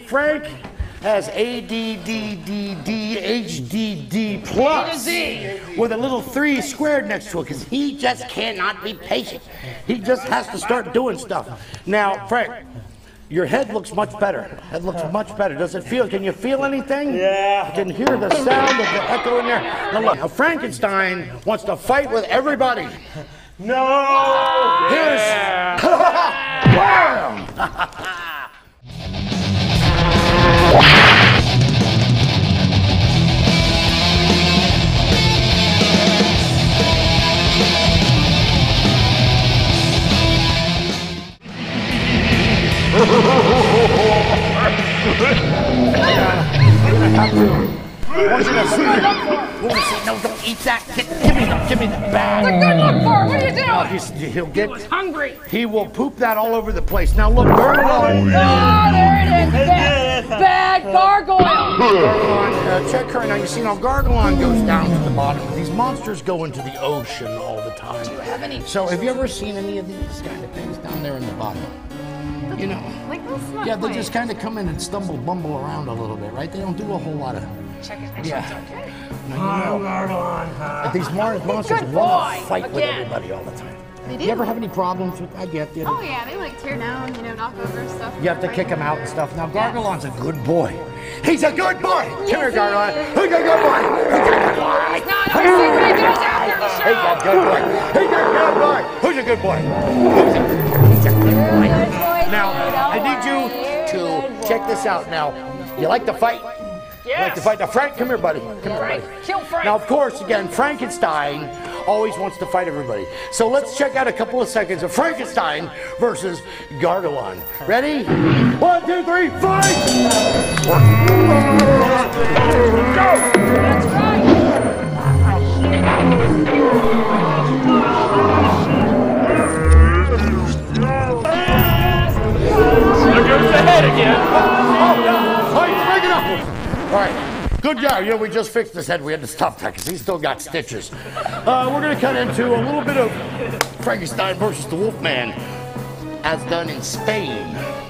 Frank has ADDDDHDD plus with a little three squared next to it because he just cannot be patient. He just has to start doing stuff. Now, Frank, your head looks much better. It looks much better. Does it feel? Can you feel anything? Yeah. I can hear the sound of the echo in there. Now look, now Frankenstein wants to fight with everybody. No. Here's. Bam! I want you to see. I want you to see. No, don't eat that. Give, give me the, give me the bag. It's a good look for. What are you doing? No, he's, he'll get. He was hungry. He will poop that all over the place. Now look, Gargoyle. Oh, there it is. Bad, bad gargoyle. Gargoyle, uh, check her. Now you see, now Gargoyle goes down to the bottom. These monsters go into the ocean all the time. Do you have any? So have you ever seen any of these kind of things down there in the bottom? You know. Like this. Yeah, they just kind of come in and stumble, bumble around a little bit, right? They don't do a whole lot of. Check. Yeah. Okay. Now, you know, but these monsters want to fight with everybody all the time. They do. You ever have any problems with? I get you. Oh yeah, they like tear down, you know, knock over stuff. You have to kick them out and stuff. Now, Gargalon's a good boy. He's a good boy. Come here, Gargalon. Who's a good boy? Who's a good boy? Not a secret. He goes after the show. He's a good boy. He's a good boy. Who's a good boy? Who's a, he's a good boy. Now, I need you to check this out. Now, you like to fight? You like to fight? Now, Frank, come here, buddy. Come here, buddy. Kill Frank. Now, of course, again, Frankenstein always wants to fight everybody. So let's check out a couple of seconds of Frankenstein versus Gargalon. Ready? One, two, three, fight! There goes the head again. Oh, he's big enough. All right. Good job. You know, we just fixed his head. We had to stop that because he's still got stitches. Uh, we're going to cut into a little bit of Frankenstein versus the Wolfman, as done in Spain.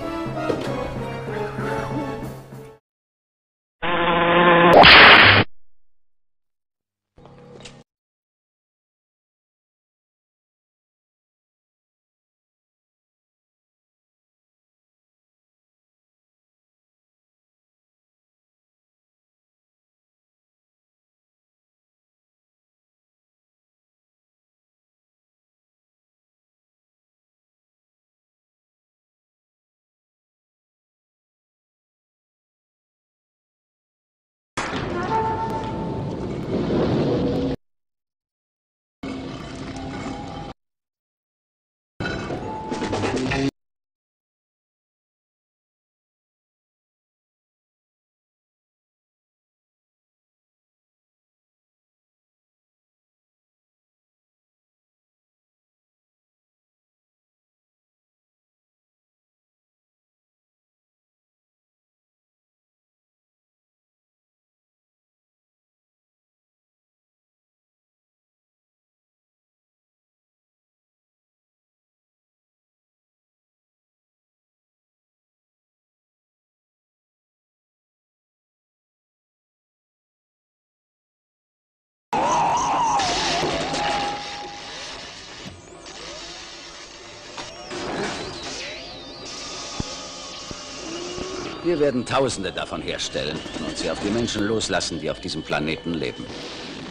Wir werden Tausende davon herstellen und sie auf die Menschen loslassen, die auf diesem Planeten leben.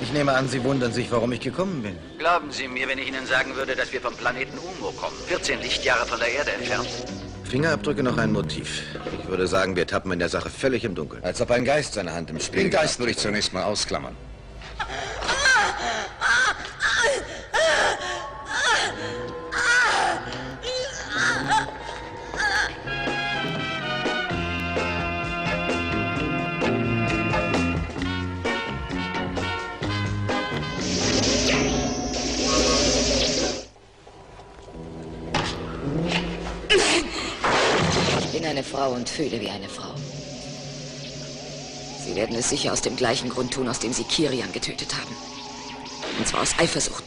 Ich nehme an, Sie wundern sich, warum ich gekommen bin. Glauben Sie mir, wenn ich Ihnen sagen würde, dass wir vom Planeten Umo kommen, 14 Lichtjahre von der Erde entfernt? Fingerabdrücke noch ein Motiv. Ich würde sagen, wir tappen in der Sache völlig im Dunkeln. Als ob ein Geist seine Hand im Spiel Den Geist würde ich zunächst mal ausklammern. Eine Frau und fühle wie eine Frau. Sie werden es sicher aus dem gleichen Grund tun, aus dem Sie Kirian getötet haben. Und zwar aus Eifersucht.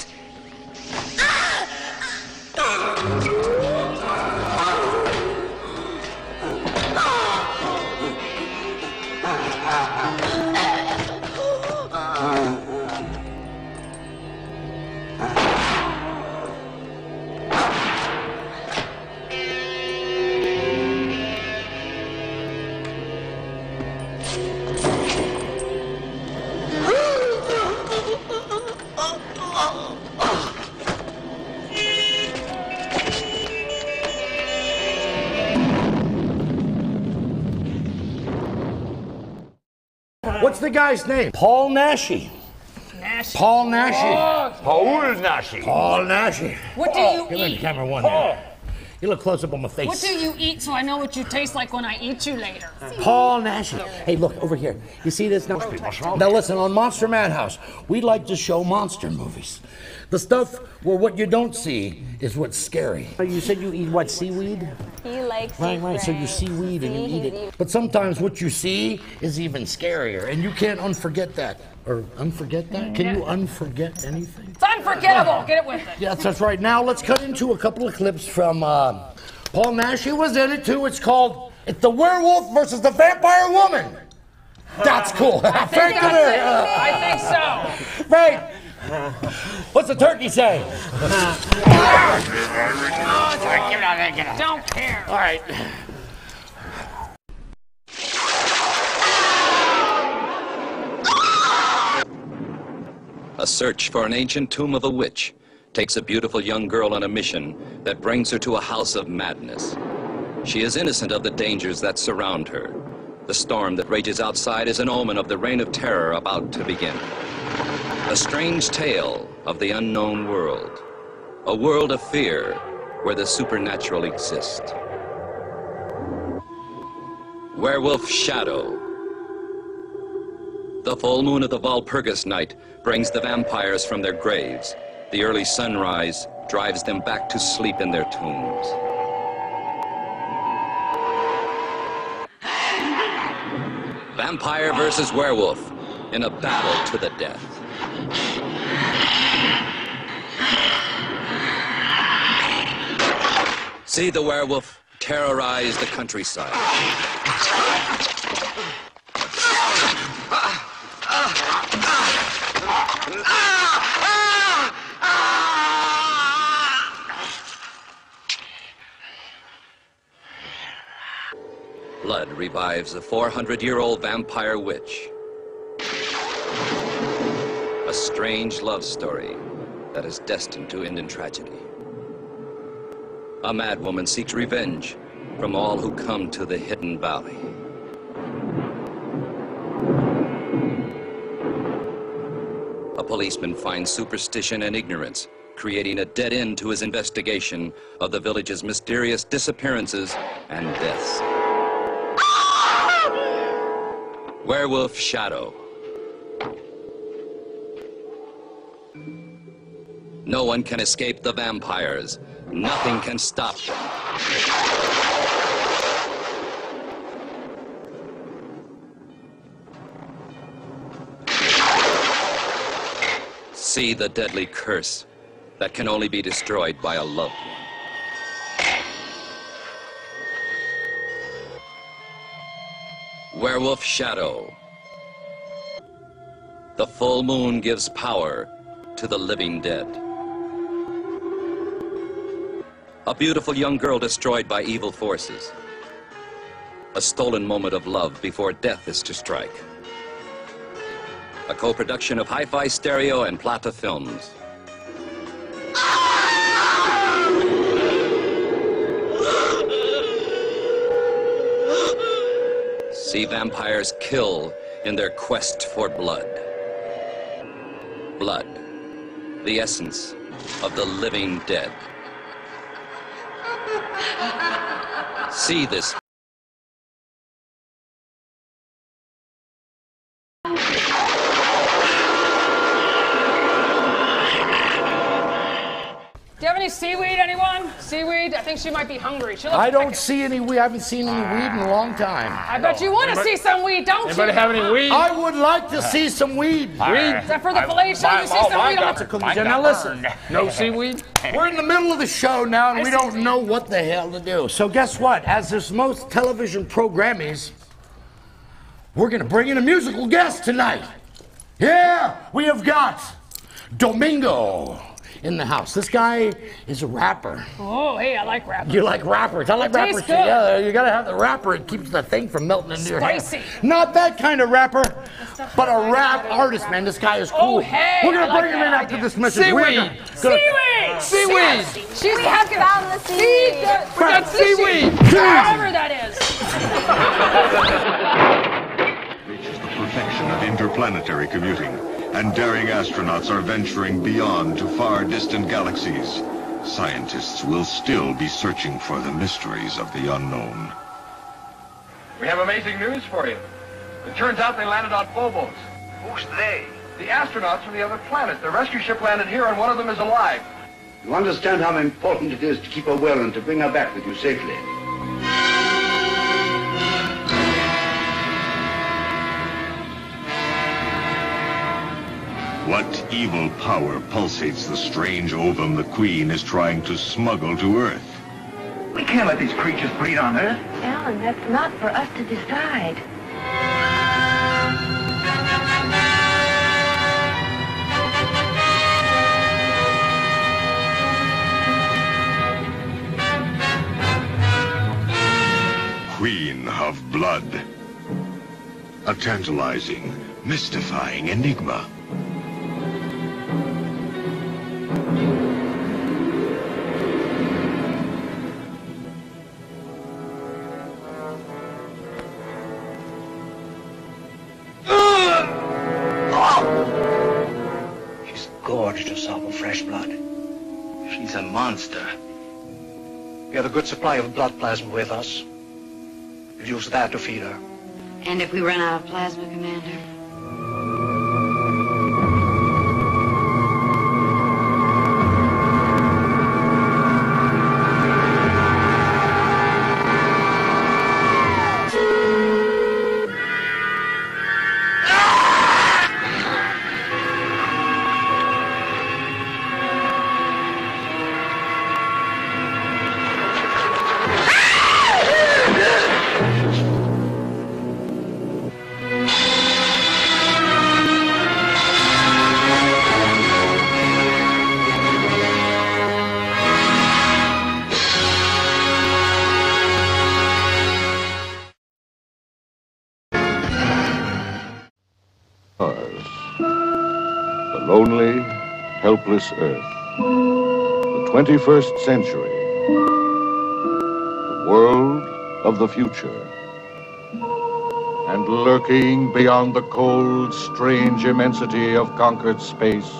Guy's name? Paul Naschy. Naschy. Paul Naschy. Oh. Paul Naschy. Paul Naschy. What do you oh, Give me the eat? camera one. Paul. here. You look close up on my face. What do you eat so I know what you taste like when I eat you later? Paul Naschy. Hey, look over here. You see this now? Now listen, on Monster Madhouse, we like to show monster movies. The stuff where what you don't see is what's scary. You said you eat what seaweed? He likes Right, right. So you see weed and you eat it. But sometimes what you see is even scarier, and you can't unforget that. Or unforget that? Can you unforget anything? It's unforgettable. Get it with it. Yes, that's right. Now let's cut into a couple of clips from uh, Paul Nash. He was in it too. It's called "It's the Werewolf versus the Vampire Woman." That's cool. I think come that's here. it. Uh, I think so. Frank, what's the turkey say? Don't care. All right. A search for an ancient tomb of a witch takes a beautiful young girl on a mission that brings her to a house of madness. She is innocent of the dangers that surround her. The storm that rages outside is an omen of the reign of terror about to begin. A strange tale of the unknown world. A world of fear where the supernatural exists. Werewolf Shadow. The full moon of the Walpurgis night brings the vampires from their graves. The early sunrise drives them back to sleep in their tombs. Vampire versus werewolf in a battle to the death. See the werewolf terrorize the countryside. Blood revives a 400 year old vampire witch. Strange love story that is destined to end in tragedy. A madwoman seeks revenge from all who come to the Hidden Valley. A policeman finds superstition and ignorance, creating a dead end to his investigation of the village's mysterious disappearances and deaths. Werewolf Shadow. No one can escape the vampires. Nothing can stop them. See the deadly curse that can only be destroyed by a loved one. Werewolf Shadow. The full moon gives power to the living dead. A beautiful young girl destroyed by evil forces. A stolen moment of love before death is to strike. A co-production of Hi-Fi Stereo and Plata Films. See vampires kill in their quest for blood. Blood, the essence of the living dead. See this Do you have any seaweed, anyone? Seaweed? I think she might be hungry. She looks I don't see any. We haven't seen any weed in a long time. I bet you want to see some weed, don't you? Anybody have any weed? I would like to see some weed. Is that for the fellatio? You see some weed? on the- Now listen, No seaweed? We're in the middle of the show now, and I we don't know what the hell to do. So guess what? As there's most television programmings, we're gonna bring in a musical guest tonight. Yeah, we have got Domingo in the house. This guy is a rapper. Oh, hey, I like rappers. You like rappers? I like It rappers too. Yeah, you gotta have the rapper. It keeps the thing from melting into your hand. Spicy. Not that kind of rapper, but a rap artist, man. This guy is oh, cool. Oh, hey, We're gonna I like bring him in that after this message. We're Seaweed. gonna- gonna- Seaweed! Seaweed. She's We talking have found the seaweed. We got Found seaweed. Whatever that is. reaches the perfection of interplanetary commuting, and daring astronauts are venturing beyond to far distant galaxies. Scientists will still be searching for the mysteries of the unknown. We have amazing news for you. It turns out they landed on Phobos. Who's they? The astronauts from the other planet. The rescue ship landed here, and one of them is alive. You understand how important it is to keep her well and to bring her back with you safely. What evil power pulsates the strange ovum the Queen is trying to smuggle to Earth? We can't let these creatures breed on Earth. Alan, that's not for us to decide. Queen of Blood. A tantalizing, mystifying enigma. We have a good supply of blood plasma with us. Use that to feed her. And if we run out of plasma, Commander? Helpless Earth. The 21st century. The world of the future. And lurking beyond the cold, strange immensity of conquered space.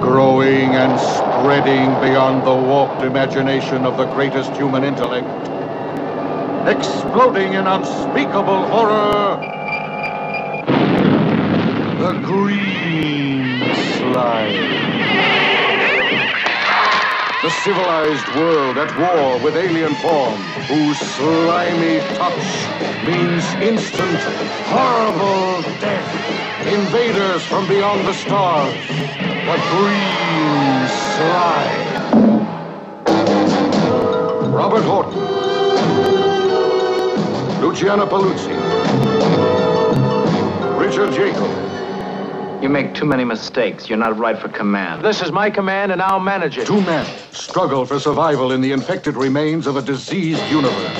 Growing and spreading beyond the warped imagination of the greatest human intellect. Exploding in unspeakable horror. The Green. The civilized world at war with alien form, whose slimy touch means instant, horrible death. Invaders from beyond the stars. The Green Slime. Robert Horton. Luciana Paluzzi. Richard Jaeckel. You make too many mistakes. You're not right for command. This is my command, and I'll manage it. Two men struggle for survival in the infected remains of a diseased universe.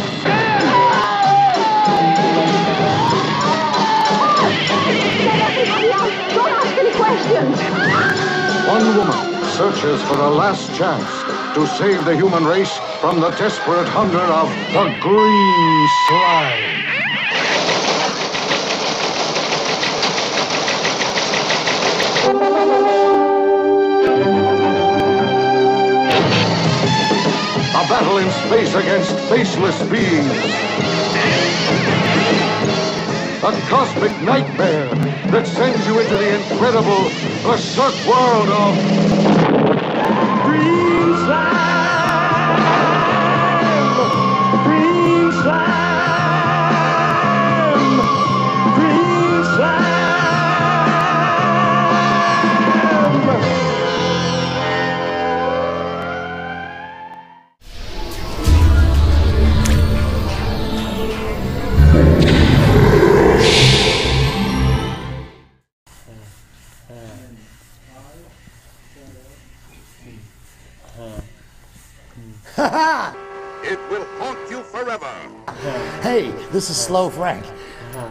One woman searches for a last chance to save the human race from the desperate hunger of the Green Slime. Battle in space against faceless beings. A cosmic nightmare that sends you into the incredible, berserk world of green slime. This is Slow Frank.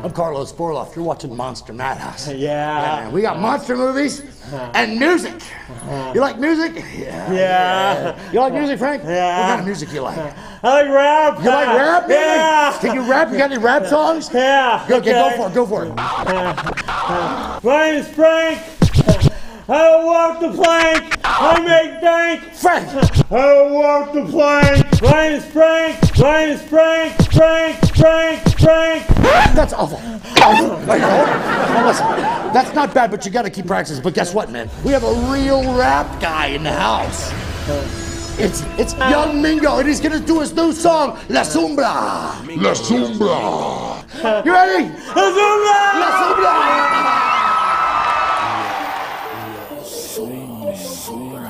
I'm Carlos Borloff. You're watching Monster Madhouse. Yeah. we got monster movies uh-huh. and music. Uh-huh. You like music? Yeah. Yeah. You like music, Frank? Yeah. What kind of music you like? I like rap. You like rap? baby? Yeah. Can you rap? You got any rap songs? Yeah. Go, okay, go for it. Go for it. Uh, my name is Frank. I walk the plank. I make bank. Frank. I walk the plank. My name is Frank. My name is Frank. Frank. Frank. Frank. That's awful. awful. Wait, hold on. Now listen, that's not bad, but you got to keep practicing. But guess what, man? We have a real rap guy in the house. It's it's Young Mingo, and he's gonna do his new song, La Sombra. La Sombra. You ready? La Sombra. La Sombra.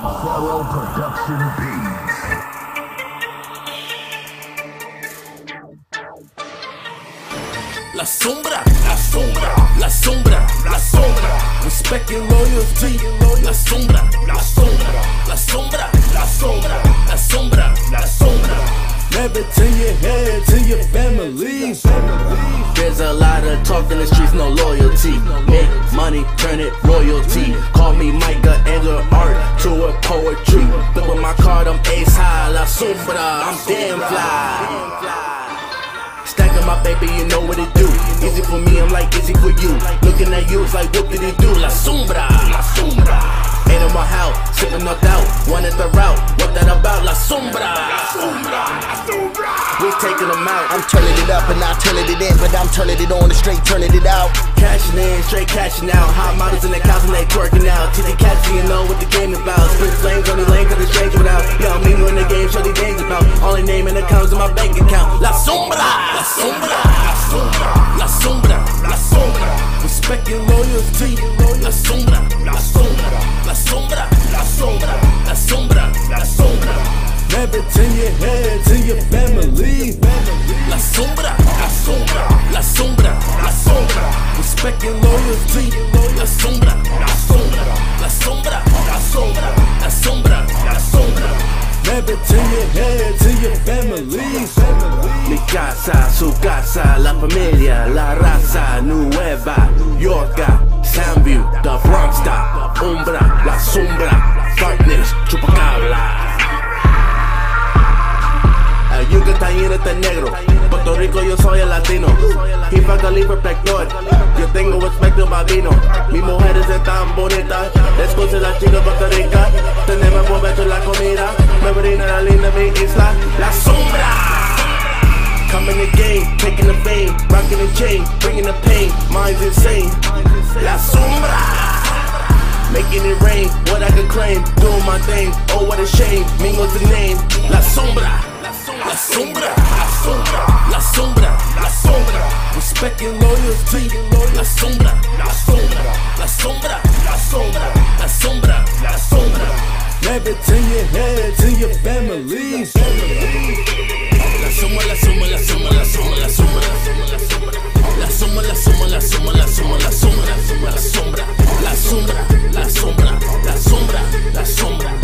Feral Production Beats. La sombra, la sombra, la sombra, la sombra. Respect and loyalty. La sombra, la sombra, la sombra, la sombra, la sombra, la sombra. Never turn your head to your family. There's a lot of talk in the streets, no loyalty. Make money, turn it royalty. Call me Micah, anger art to a poetry. But with my card, I'm ace high. La sombra, I'm damn fly. Stacking my paper, you know what it do. Easy for me, I'm like easy for you. Looking at you, it's like what did it do? La sombra, la sombra. Ain't in my house, sipping knocked out. One at the route, what that about? La sombra, la sombra, la sombra. We're taking them out. I'm turning it up and not turning it in, but I'm turning it on and straight turning it out. Cashing in, straight cashing out. Hot models in the couch and they twerking out. TT catchy, you know what the game about. Split flames on the lane, cause it's strange without. Yo, me when the game, show these games about. Only name in the accounts in my bank account. La sombra, la sombra, la sombra, la sombra, la sombra. Respect and loyalty. La sombra, la sombra, la sombra, la sombra, la sombra, la sombra. Rico yo soy el latino. Hifa Califa Pector. Yo tengo respeto babino. Mi mujer es tan bonita. Escucha la chica Puerto Rica. Tenemos en la comida. Me brinda la linda mi isla. La sombra. Come in the game, taking the fame, rocking the chain, bringing the pain. Mine's insane. La sombra. Making it rain, what I can claim, doing my thing. Oh, what a shame. Mingo's the name. La sombra. La sombra, la sombra, la sombra, la sombra. Respect and loyalty. La sombra, la sombra, la sombra, la sombra, la sombra, la sombra. Never turn your head to your family. La sombra, la sombra, la sombra, la sombra, la sombra. La sombra, la sombra, la sombra, la sombra, la sombra, la sombra, la sombra, la sombra, la sombra, la sombra.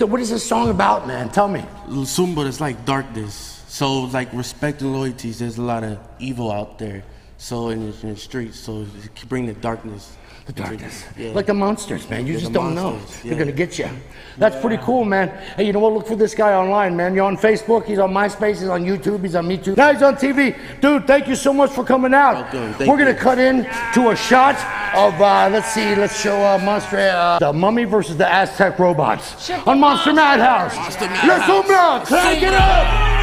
What is this song about, man? Tell me. Sumba is like darkness. So like respect and loyalties. There's a lot of evil out there. So in the, in the streets, so bring the darkness. The darkness. Yeah. Like the monsters, man. You Yeah, just don't know. monsters, They're gonna get you. That's pretty cool, man. Hey, you know what? Look for this guy online, man. You're on Facebook. He's on MySpace. He's on YouTube. He's on Me Too. Now he's on TV. Dude, thank you so much for coming out. Thank We're gonna you. cut in to a shot of. Uh, let's see. Let's show uh, Monster uh, the Mummy versus the Aztec robots on Monster Madhouse. Monster Let's go, man. Crank it up.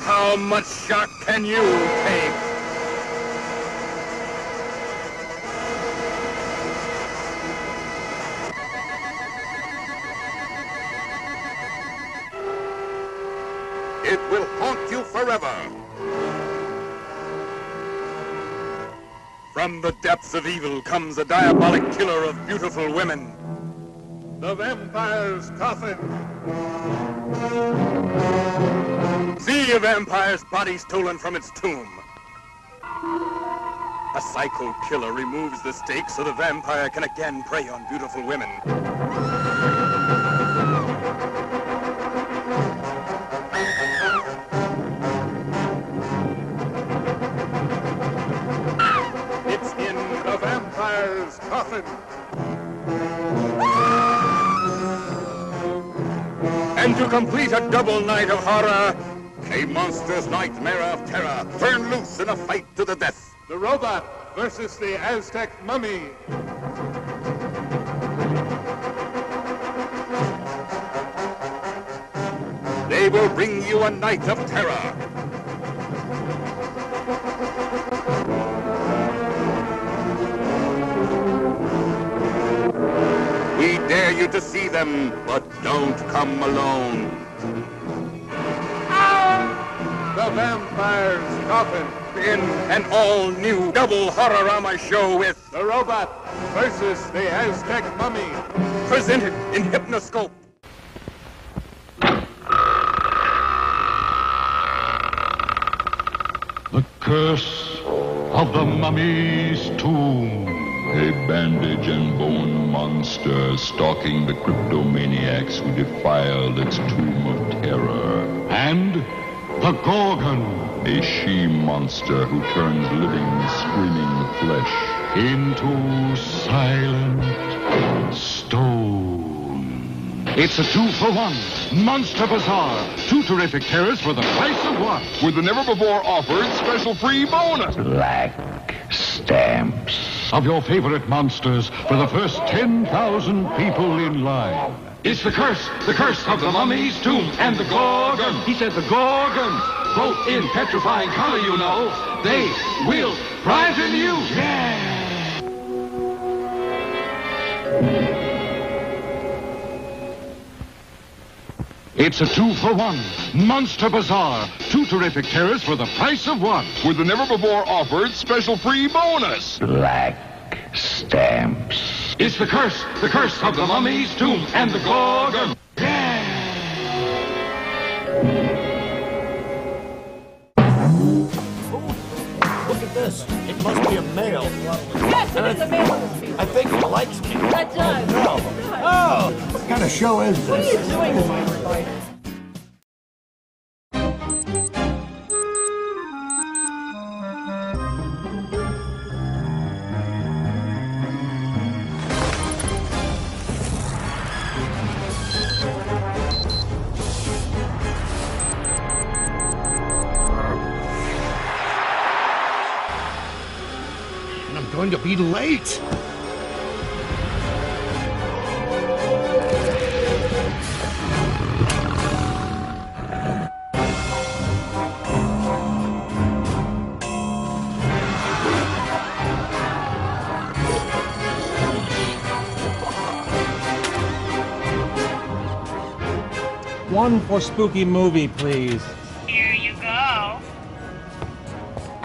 How much shock can you take? Depths of evil comes a diabolic killer of beautiful women. The vampire's coffin. See a vampire's body stolen from its tomb. A psycho killer removes the stake so the vampire can again prey on beautiful women. Complete a double night of horror, a monster's nightmare of terror, turn loose in a fight to the death. The robot versus the Aztec mummy. They will bring you a night of terror. We dare you to see them, but don't come alone. The Vampire's Coffin. In an all-new double horrorama show with The Robot versus the Aztec Mummy. Presented in Hypnoscope. The curse of the mummy's tomb. A bandage and bone monster stalking the cryptomaniacs who defiled its tomb of terror. And the Gorgon. A she-monster who turns living, screaming flesh into silent stone. It's a two for one. Monster Bazaar. Two terrific terrors for the price of one. With the never-before offered special free bonus. Black stamps. Of your favorite monsters for the first 10,000 people in line. It's the curse, the curse of the mummy's tomb and the Gorgon. He said the Gorgon. Both in petrifying color, you know. They will frighten you. Yeah. It's a two for one. Monster Bazaar. Two terrific terrors for the price of one. With the never-before offered special free bonus. Black stamps. It's the curse, the curse of the mummy's tomb and the Gorgon. Look at this. It must be a male. Yes, it is a male. I think he likes me. That does. No. Oh, what kind of show is this? What are you doing with my life? going to be late. One for spooky movie, please. Here you go.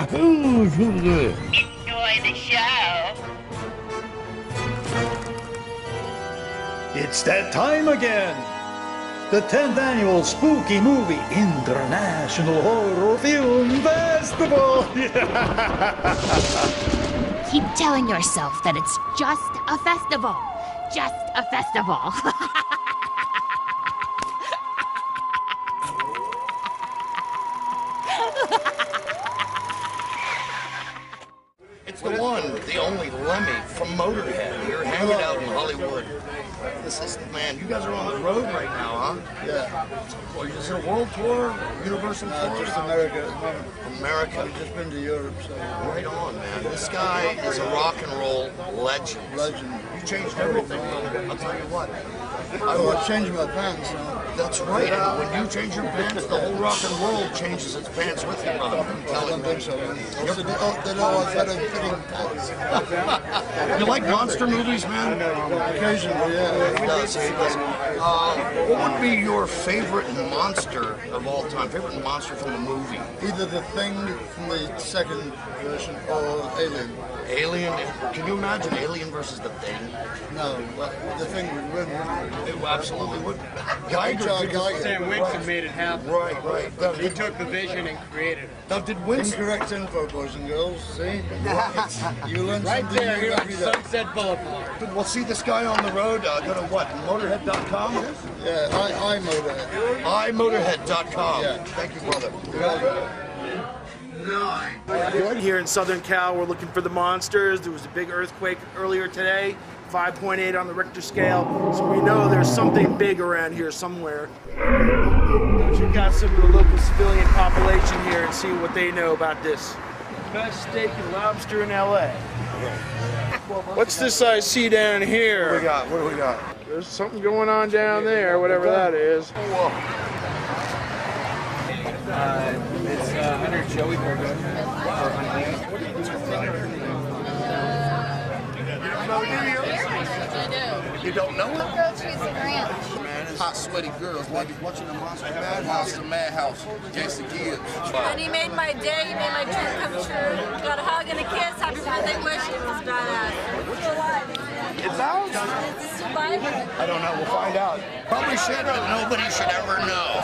Who's who's good? Enjoy the show. It's that time again. The 10th annual Spooky Movie International Horror Film Festival. Keep telling yourself that it's just a festival. Just a festival. America at the moment. America. We've just been to Europe, so. Right on, man. This guy is a rock and roll legend. Legend. You changed everything. I'll tell you what. I change my pants. That's right. And when you change your pants, the whole rock and roll changes its pants with you, brother. I'm I telling don't think so, man. They, oh, they know I've had a fitting pants. You like monster movies, man? Occasionally, yeah. He does. He does. Uh, what would be your favorite monster of all time? Favorite monster from the movie? Either the thing from the second version or Alien. Alien. Can you imagine Alien versus the Thing? No, well, the thing would win. It absolutely would. Geiger. John Geiger. Stan Winston made it happen. Right, right. Now, He took the vision and created it. now, did Winston? Incorrect info, boys and girls. See? You learn Right something there, here on. Sunset Boulevard. We'll see this guy on the road. Uh, go to what? Motorhead.com? Yeah, I, I motor. iMotorhead.com. Yeah. Thank you, brother. Here in Southern Cal, we're looking for the monsters. There was a big earthquake earlier today, 5.8 on the Richter scale. So we know there's something big around here somewhere. But you got some of the local civilian population here and see what they know about this. Best steak and lobster in LA. What's this I see down here? What do we got? What do we got? There's something going on down there, whatever that is. Oh, Uh, it's uh, under Joey Burger. You don't know it? Go to some ranch. Hot, sweaty girls, baby. Watching the Monster Madhouse. The Madhouse. Gangsta Gibbs. And he made my day, he made my dream come true. Got a hug and a kiss, happy birthday wish, it was badass. Still alive. It's out? Is this? I don't know. We'll find out. Probably should, but nobody should ever know.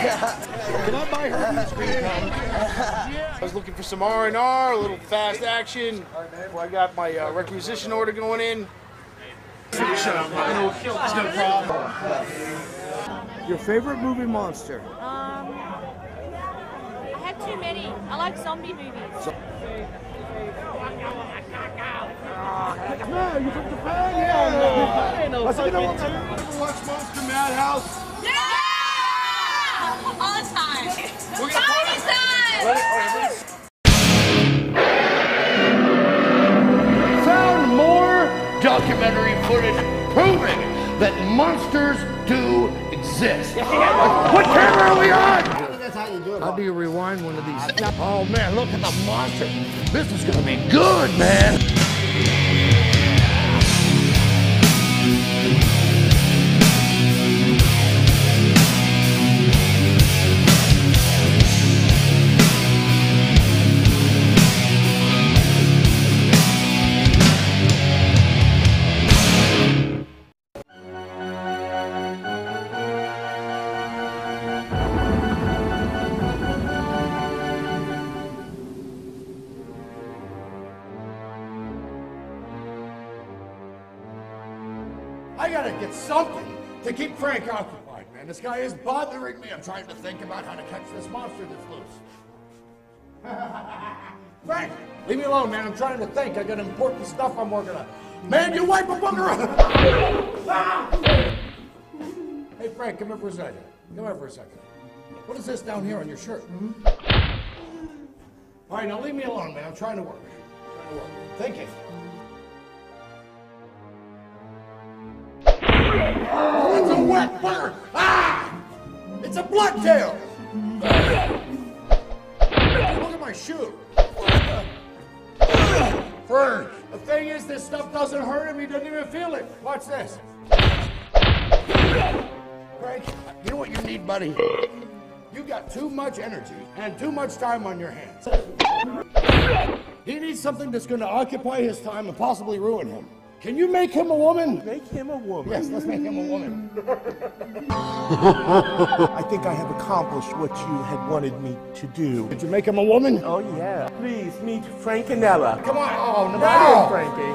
Can I buy her ice cream? I was looking for some R&R, a little fast action. Well, I got my uh, requisition order going in. Shut up, no, it's no problem. Your favorite movie monster? Um, I have too many. I like zombie movies. Yeah, you took the fan? Yeah. no I said, you know what? fucking man, Ever watch Monster Madhouse? Yeah! All the time. We're gonna Party time! Ready? All right, ready? Found more documentary footage proving that monsters do exist. What camera are we on? How do. How do you rewind one of these? Oh man, look at the monster. This is gonna be good, man. Something to keep Frank occupied, man. This guy is bothering me. I'm trying to think about how to catch this monster that's loose. Frank, leave me alone, man. I'm trying to think. I got important stuff I'm working on. Man, you wipe a booger on. hey, Frank, come here for a second. Come here for a second. What is this down here on your shirt? Hmm? All right, now leave me alone, man. I'm trying to work. Thinking. It's a wet bird! Ah! It's a bloodtail! Look at my shoe. Fern, the thing is, this stuff doesn't hurt him. He doesn't even feel it. Watch this. Frank, you know what you need, buddy? You got too much energy and too much time on your hands. He needs something that's going to occupy his time and possibly ruin him. Can you make him a woman? Make him a woman. Yes, let's make him a woman. I think I have accomplished what you had wanted me to do. Did you make him a woman? Oh, yeah. Please meet Frankinella. Come on. Oh, no. No, Frankie.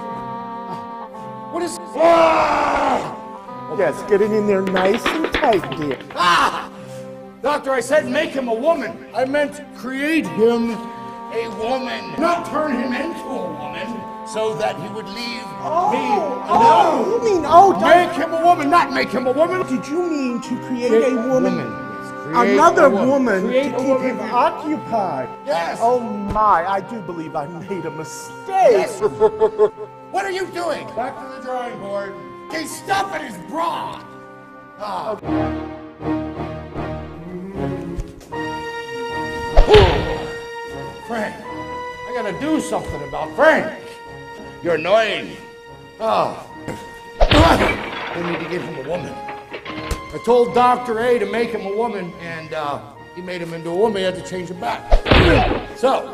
What is. Ah! Yes, get it in there nice and tight, dear. Ah! Doctor, I said make him a woman. I meant create him a woman, not turn him into a woman so that he would leave me Oh, alone. you mean, oh, Make him a woman, not make him a woman. Did you mean to create Create a woman? Create Another woman. woman to keep woman. him occupied. Yes. Oh my, I do believe I made a mistake. Yes. What are you doing? Back to the drawing board. He's stuffing his bra. Ah. Frank, I gotta do something about Frank. You're annoying. Oh. I need to give him a woman. I told Dr. A to make him a woman, and uh, he made him into a woman. He had to change him back. So,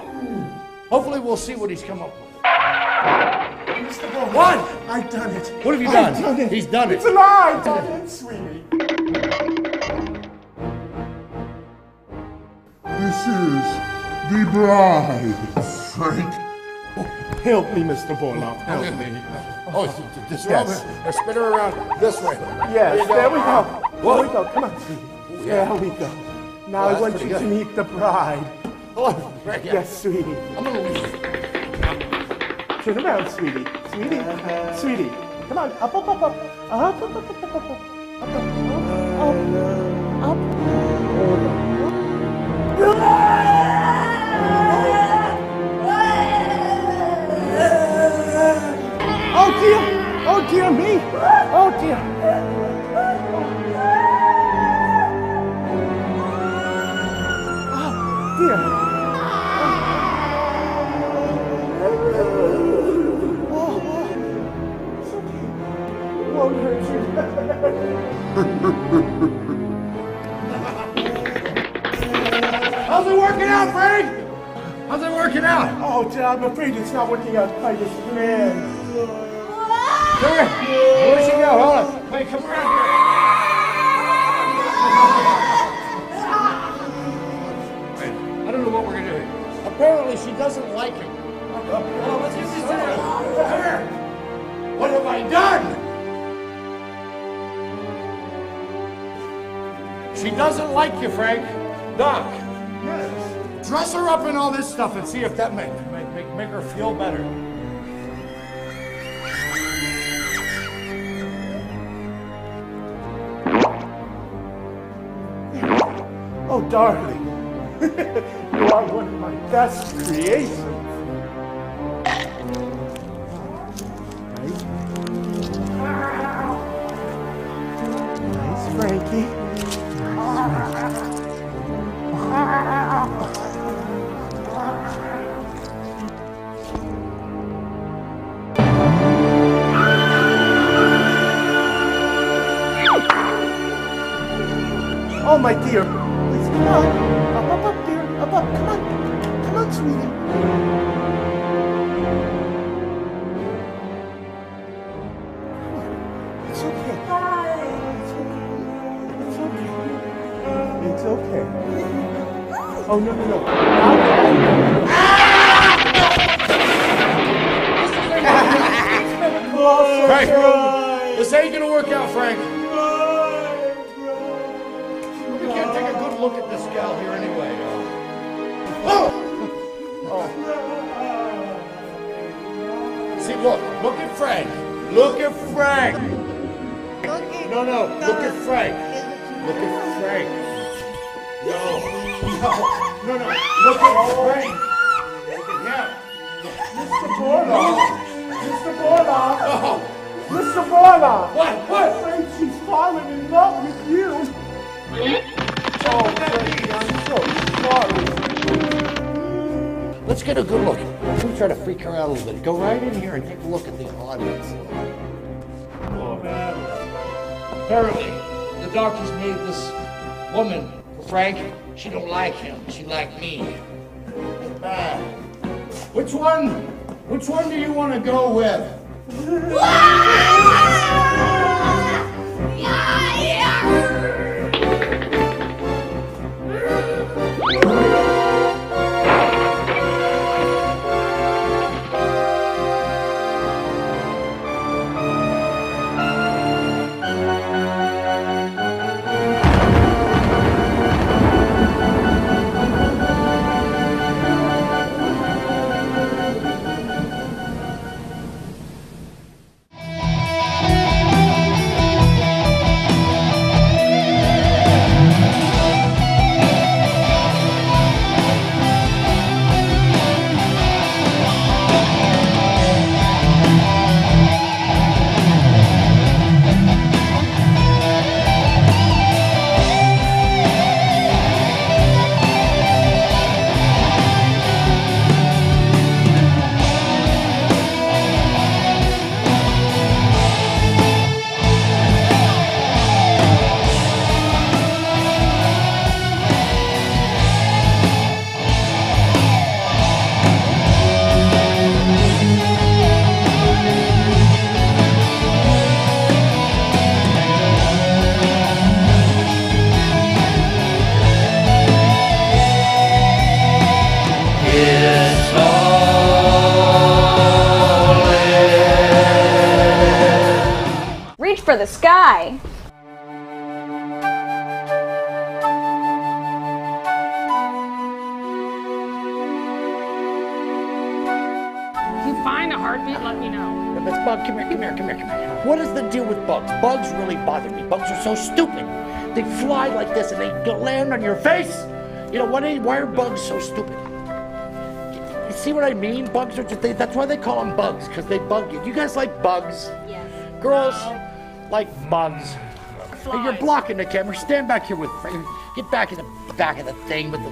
hopefully, we'll see what he's come up with. Mr. Bowman, What? I've done it. What have you I've done? done it. He's done it. It's a lie. I've done it, sweetie. This is the bride, Frank. Help me, Mr. Borloff. Help me. Oh, th- this Yes. Or spin her around this way. Yes, there we go. Whoa. There we go. Come on, sweetie. There we go. Now Well, I want you to meet the bride. Oh, right, yeah. Yes, sweetie. I'm gonna leave. Turn around, sweetie. Sweetie. Sweetie. Come on. Up, up, up, up. Up, up, up, up, up, up. Up, up, up, up. Oh dear! Oh dear me! Oh dear! Oh dear! Won't hurt you. How's it working out, Frank? How's it working out? Oh, dear, I'm afraid it's not working out quite as planned. Come here. Where'd she go? Hold on. Wait, come around here. Wait, I don't know what we're gonna do. Apparently, she doesn't like him. Let's get this down. Come here. What have I done? She doesn't like you, Frank. Doc. Yes. Dress her up in all this stuff and see if that make make make, make her feel better. Darling. you are one of my best creations. So stupid. They fly like this and they land on your face. You know, why, why are bugs so stupid? You see what I mean? Bugs are just, they, that's why they call them bugs, because they bug you. You guys like bugs? Yes. Girls like bugs. Hey, You're blocking the camera. Stand back here with, get back in the back of the thing with the,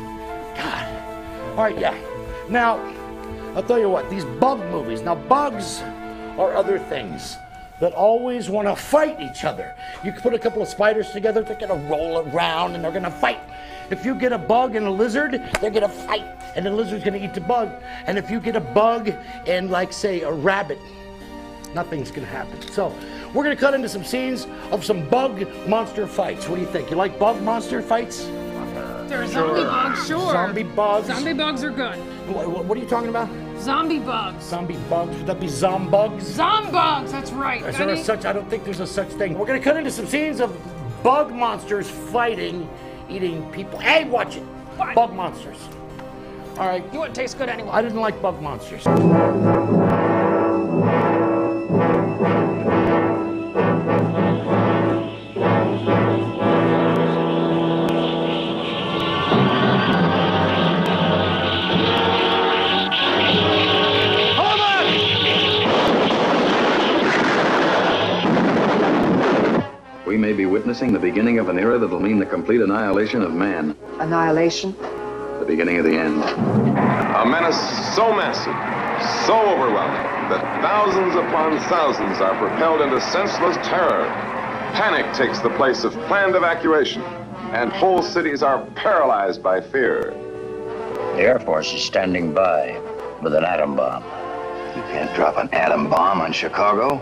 God. All right, yeah. Now, I'll tell you what, these bug movies, now bugs are other things that always want to fight each other. You put a couple of spiders together, they're going to roll around and they're going to fight. If you get a bug and a lizard, they're going to fight, and the lizard's going to eat the bug. And if you get a bug and, like, say, a rabbit, nothing's going to happen. So, we're going to cut into some scenes of some bug monster fights. What do you think? You like bug monster fights? There are zombie bugs, sure. Zombie bugs. Zombie bugs are good. What, what are you talking about? Zombie bugs. Zombie bugs? Would that be zombugs? Zombugs, that's right. Is there such? I don't think there's a such thing. We're gonna cut into some scenes of bug monsters fighting, eating people. Hey, watch it. Bug monsters. All right. You wouldn't taste good anyway. I didn't like bug monsters. We may be witnessing the beginning of an era that'll mean the complete annihilation of man. Annihilation? The beginning of the end. A menace so massive, so overwhelming, that thousands upon thousands are propelled into senseless terror. Panic takes the place of planned evacuation, and whole cities are paralyzed by fear. The Air Force is standing by with an atom bomb. You can't drop an atom bomb on Chicago.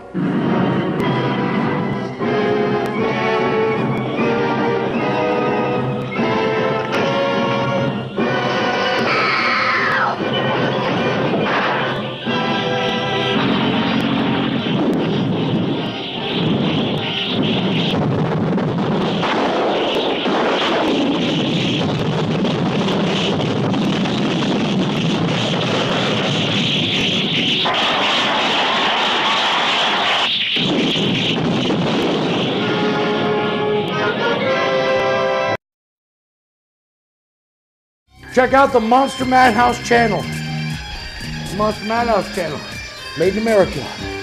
Check out the Monster Madhouse channel. Monster Madhouse channel. Made in America.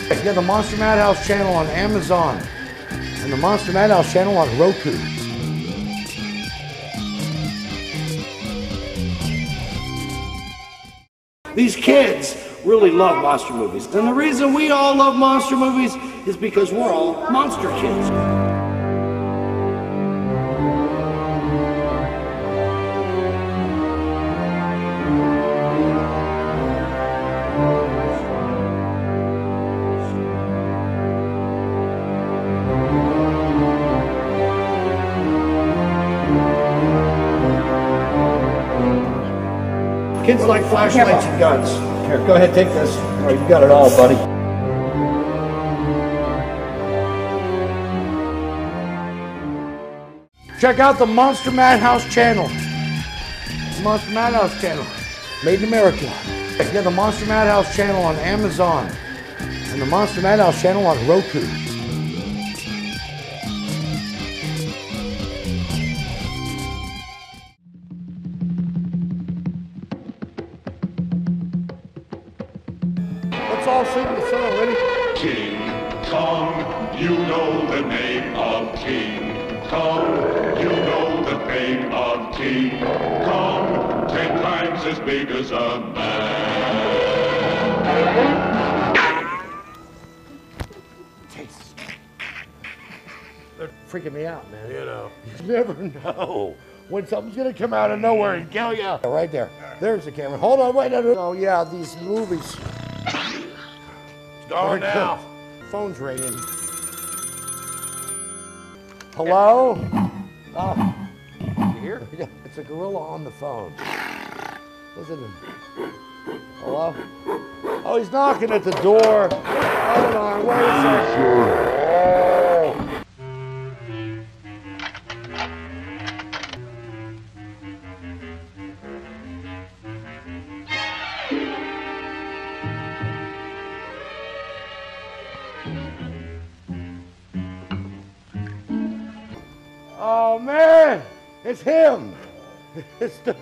Yeah, the Monster Madhouse channel on Amazon. And the Monster Madhouse channel on Roku. These kids really love monster movies. And the reason we all love monster movies is because we're all monster kids. Like flashlights and guns. Here, go ahead, take this. You got it all, buddy. Check out the Monster Madhouse channel. Monster Madhouse channel. Made in America. Yeah, the Monster Madhouse channel on Amazon. And the Monster Madhouse channel on Roku. You never know when something's gonna come out of nowhere and kill you. Right there. There's the camera. Hold on, wait. No, no. Oh yeah, these movies. It's going now. Phone's ringing. Hello? Oh. oh. You hear? Yeah, it's a gorilla on the phone. Listen to him. Hello? Oh, he's knocking at the door. Hold on, wait a second. Oh. Oh man, it's him. It's the,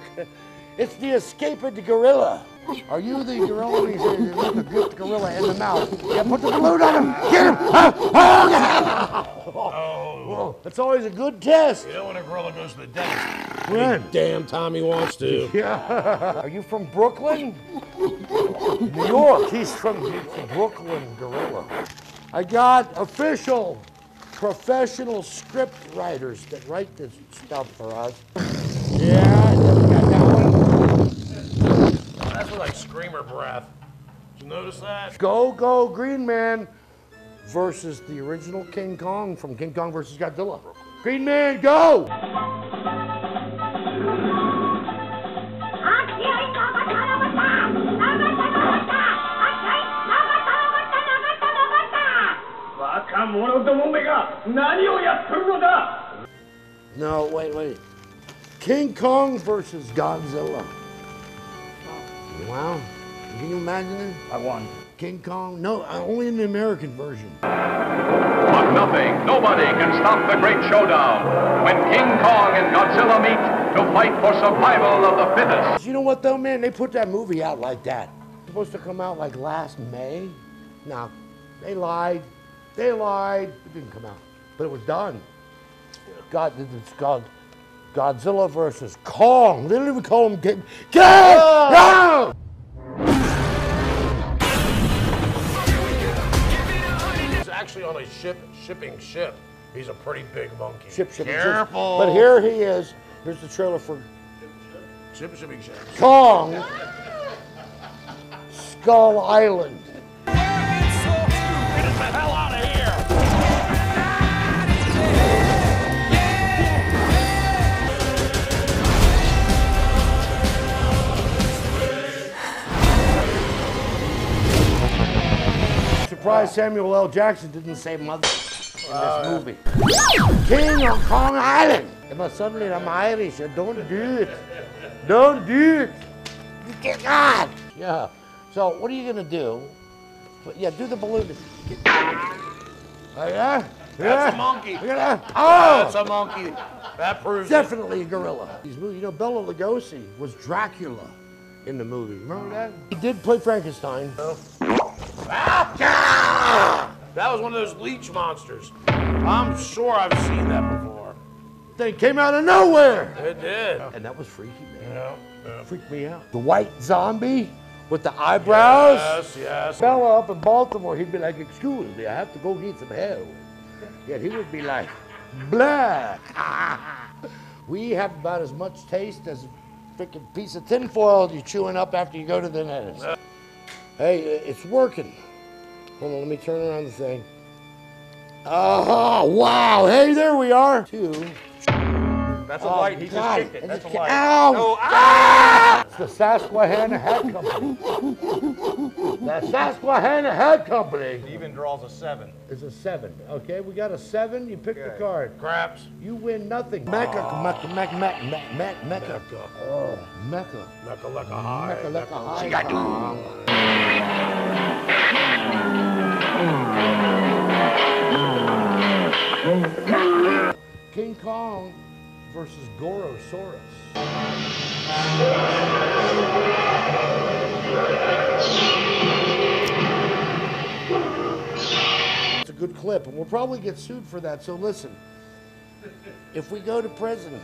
it's the escaped gorilla. Are you the gorilla? He said, "You look a good gorilla in the mouth. Yeah, put the balloon on him. Get him. Ah, ah, yeah. Oh, It's always a good test. You know when a gorilla goes to the dentist? When? Damn he wants to. Yeah. Are you from Brooklyn? New York. He's from Brooklyn Gorilla. I got official professional script writers that write this stuff for us. Yeah, got that one. That's like screamer breath. Did you notice that? Go, go, Green Man versus the original King Kong from King Kong versus Godzilla. Green Man, go! No, wait, wait. King Kong versus Godzilla. Wow. Can you imagine it? I won. King Kong? No, uh, only in the American version. But nothing, nobody can stop the great showdown when King Kong and Godzilla meet to fight for survival of the fittest. You know what though, man? They put that movie out like that. It's supposed to come out like last May. No, they lied. They lied. It didn't come out, but it was done. God, it's called Godzilla versus Kong. They didn't even call him King. King! No! He's actually on a ship, shipping ship. He's a pretty big monkey. Ship, ship, ship. Careful. But here he is. Here's the trailer for Ship, shipping ship. Kong Skull Island. Surprised Samuel L. Jackson didn't say mother in this movie. King of Kong Island. But suddenly I'm Irish. so Don't do it. Don't do it. You get God. Yeah. So what are you gonna do? But yeah, do the balloon. Oh, yeah. That's yeah. a monkey. Look at that. Oh. That's a monkey. That proves it. Definitely a gorilla. These movies, you know, Bela Lugosi was Dracula in the movie. Remember that? He did play Frankenstein. Ah! That was one of those leech monsters. I'm sure I've seen that before. They came out of nowhere. It did. And that was freaky, man. Yeah, Freaked me out. The white zombie with the eyebrows. Yes, yes. Fella up in Baltimore, he'd be like, excuse me, I have to go get some heroin. Yet he would be like, black. we have about as much taste as a freaking piece of tinfoil you're chewing up after you go to the dentist. Hey, it's working. Hold on, let me turn around the thing. Oh, wow. Hey, there we are. Two. That's a Oh, light. He just kicked it. That's a light. Ow! Oh, ah! It's the Susquehanna Hat Company. the Susquehanna Hat Company It even draws a seven. is a seven. Okay, we got a seven. You pick the card. Craps. You win nothing. Mecca, Mecca, Mecca, Mecca, Mecca, Mecca. Oh, Mecca. Mecca like a high. Mecca, like a high. King Kong versus Gorosaurus. It's a good clip, and we'll probably get sued for that. So listen, if we go to prison,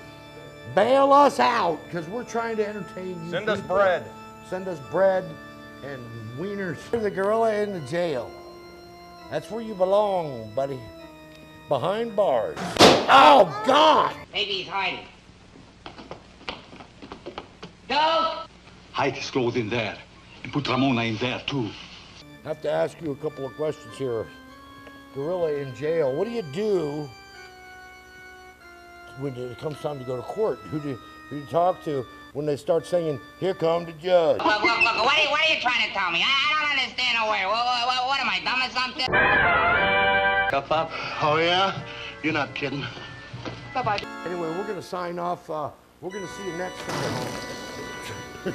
bail us out because we're trying to entertain you. Send us bread. Send us bread and wieners. The gorilla in the jail. That's where you belong, buddy. Behind bars. Oh God! Maybe he's hiding. Go! Hide his clothes in there. And put Ramona in there, too. I have to ask you a couple of questions here. Gorilla in jail. What do you do when it comes time to go to court? Who do, who do you talk to when they start singing, Here come the judge? Look, look, look, what are you, what are you trying to tell me? I, I don't understand a word. What, what, what, what am I, dumb or something? Cuff up. Oh, yeah? You're not kidding. Bye-bye. Anyway, we're going to sign off. Uh, we're going to see you next time. Hi,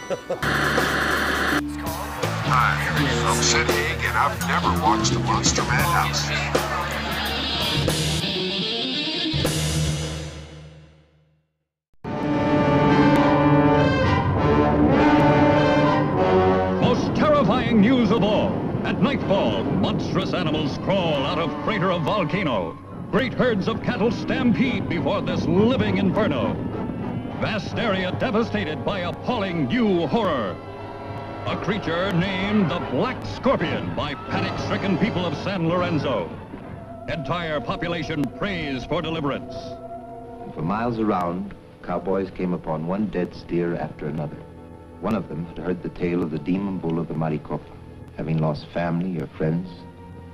I'm Sid Haig, and I've never watched a Monster Madhouse. Most terrifying news of all. At nightfall, monstrous animals crawl out of crater of volcano. Great herds of cattle stampede before this living inferno. Vast area devastated by appalling new horror. A creature named the Black Scorpion by panic-stricken people of San Lorenzo. Entire population prays for deliverance. For miles around, cowboys came upon one dead steer after another. One of them had heard the tale of the demon bull of the Maricopa. Having lost family or friends,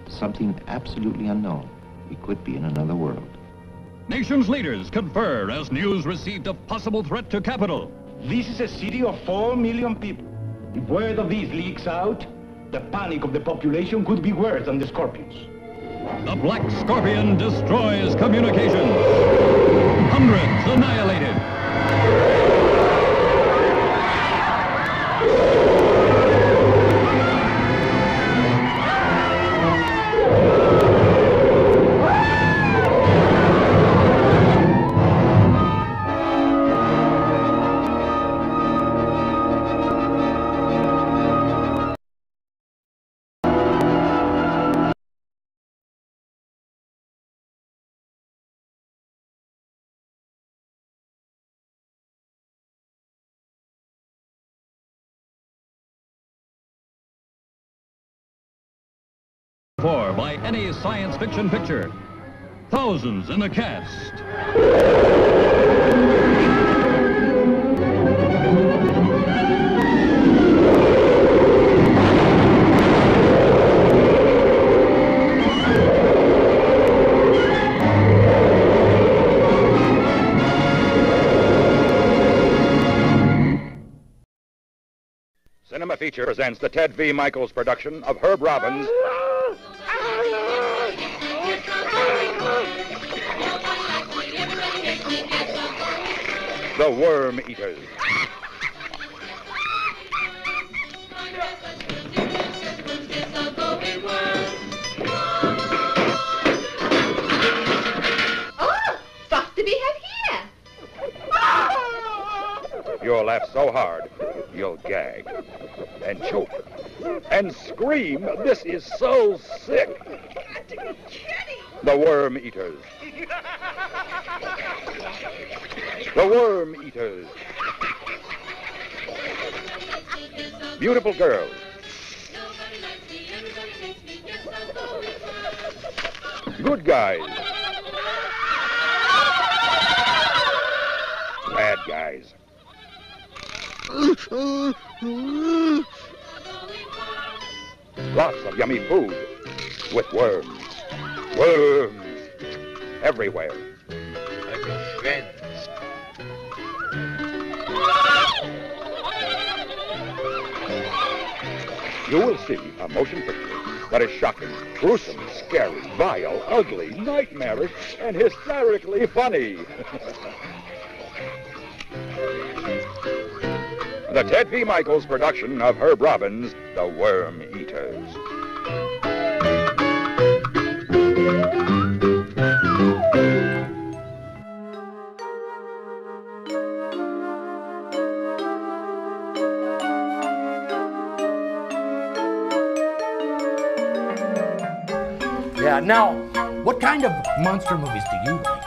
something absolutely unknown, we could be in another world. Nation's leaders confer as news received a possible threat to capital. This is a city of 4 million people. If word of these leaks out, the panic of the population could be worse than the scorpions. The Black Scorpion destroys communications. Hundreds annihilated. For by any science fiction picture. Thousands in the cast. Cinema Feature presents the Ted V. Mikels production of Herb Robins' The Worm Eaters. Oh, stuff to be had here. Your laugh so hard, you'll gag and choke and scream. This is so sick. The Worm Eaters. The Worm Eaters. Beautiful girls. Good guys. Bad guys. Lots of yummy food with worms. Worms everywhere. You will see a motion picture that is shocking, gruesome, scary, vile, ugly, nightmarish, and hysterically funny. the Ted V. Mikels production of Herb Robins' The Worm Eaters. Now, what kind of monster movies do you like?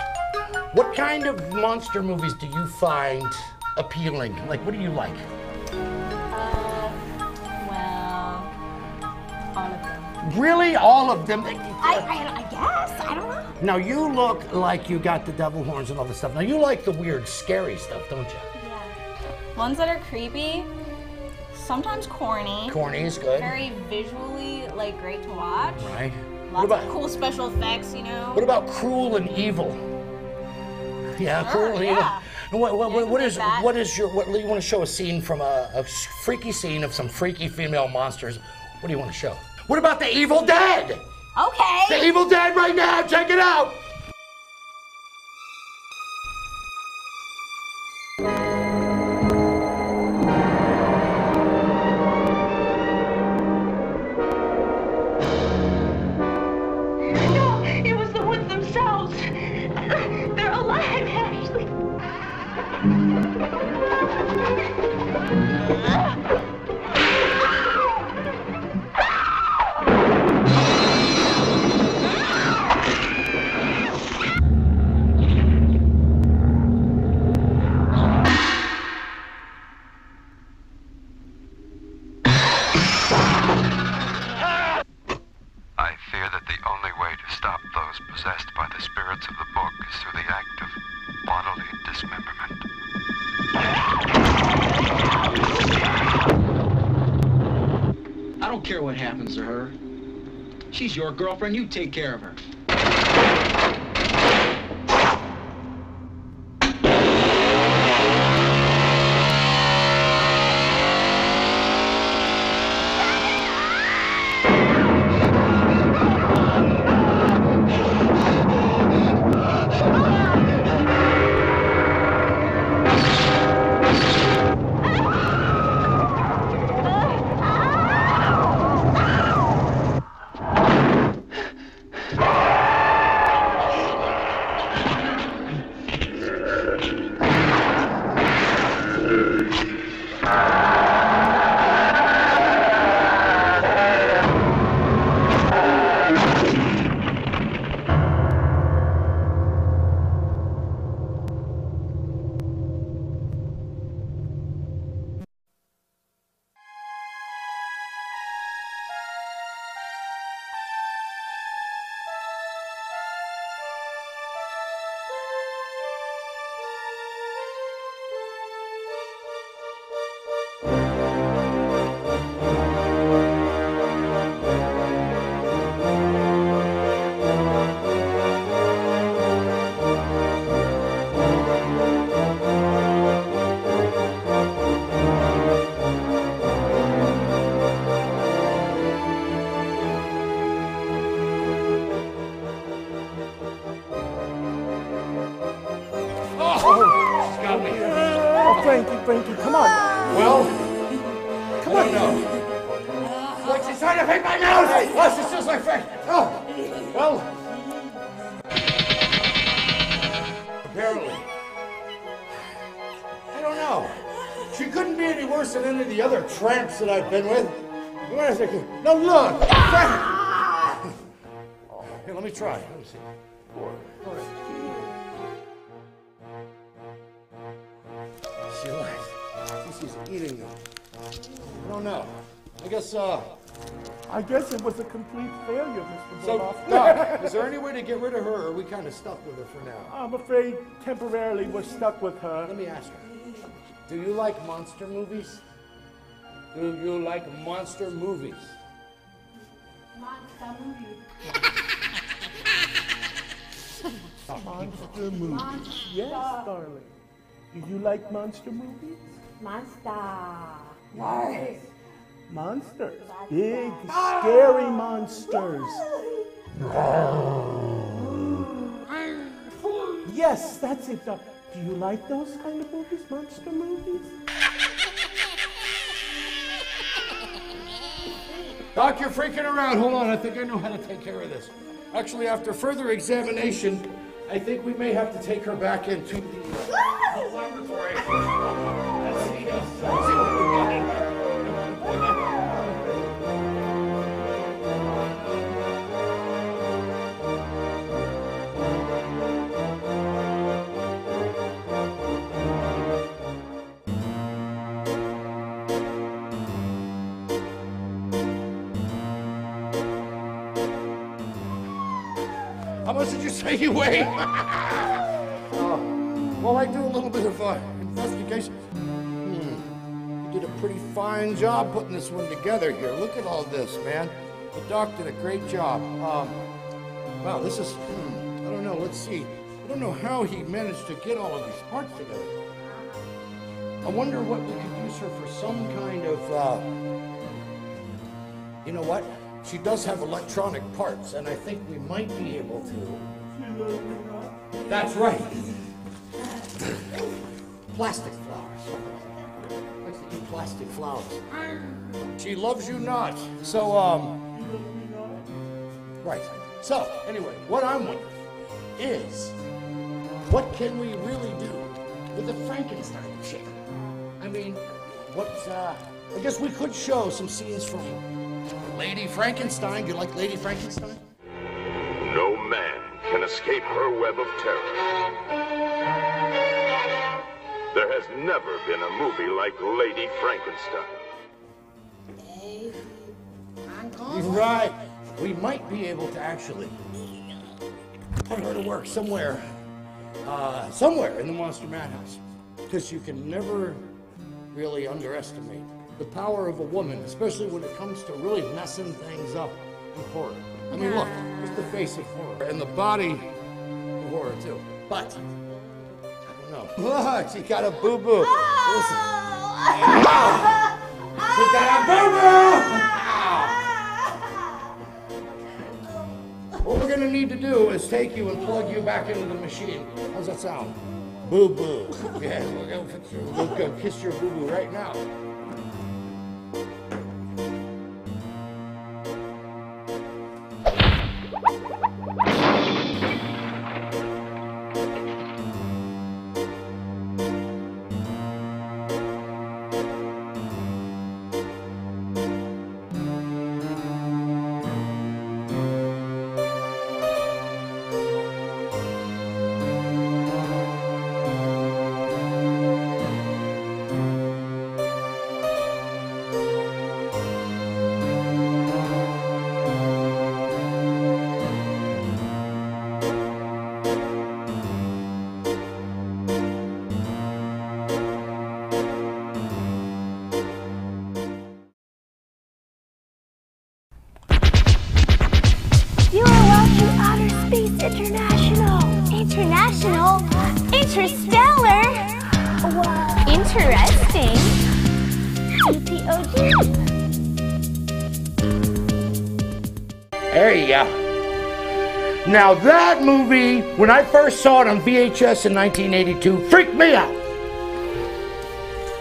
What kind of monster movies do you find appealing? Like, what do you like? Uh, well, all of them. Really? All of them? I, I, I guess. I don't know. Now, you look like you got the devil horns and all this stuff. Now, you like the weird, scary stuff, don't you? Yeah. Ones that are creepy, sometimes corny. Corny is good. Very visually, like, great to watch. Right? Lots What about, of cool special effects, you know. what about cruel and evil? Yeah, Sure, cruel and yeah. evil. And What, what, what, what is that. what is your what you want to show a scene from a, a freaky scene of some freaky female monsters? What do you want to show? What about the Evil Dead? Okay. The Evil Dead right now. Check it out. Girlfriend. You take care of her. To get rid of her, or are we kind of stuck with her for now? I'm afraid temporarily we're stuck with her. Let me ask her. Do you like monster movies? Do you like monster movies? Monster movies. Monster movies. Yes, darling. Do you like monster movies? Monster. Yes. Monsters. Big, scary monsters. Yes, that's it. doc. Do you like those kind of movies, monster movies? Doc, you're freaking around. Hold on, I think I know how to take care of this. Actually, after further examination, I think we may have to take her back into the uh, laboratory. Let's see, let's see say you weigh? Oh, well, I do a little bit of uh, investigation. Hmm. You did a pretty fine job putting this one together here. Look at all this, man. The doc did a great job. Um, wow, this is, hmm, I don't know, let's see. I don't know how he managed to get all of these parts together. I wonder what we could use her for some kind of, uh, you know what? She does have electronic parts, and I think we might be able to. That's right. Plastic flowers. Likes to eat plastic flowers. She loves you not. So, um. Right. So, anyway, what I'm wondering is what can we really do with the Frankenstein chick? I mean, what, uh. I guess we could show some scenes from Lady Frankenstein. Do you like Lady Frankenstein? Escape her web of terror. There has never been a movie like Lady Frankenstein. You're right. We might be able to actually put her to work somewhere, uh, somewhere in the Monster Madhouse. Because you can never really underestimate the power of a woman, especially when it comes to really messing things up in horror. I mean, look, it's the face of horror and the body of horror too. But I don't know. Look, she got a boo boo. Listen. Oh! She got a boo boo. What we're gonna need to do is take you and plug you back into the machine. How's that sound? Boo boo. Yeah, we're gonna fix your, we'll go kiss your boo boo right now. Now that movie, when I first saw it on VHS in 1982, freaked me out.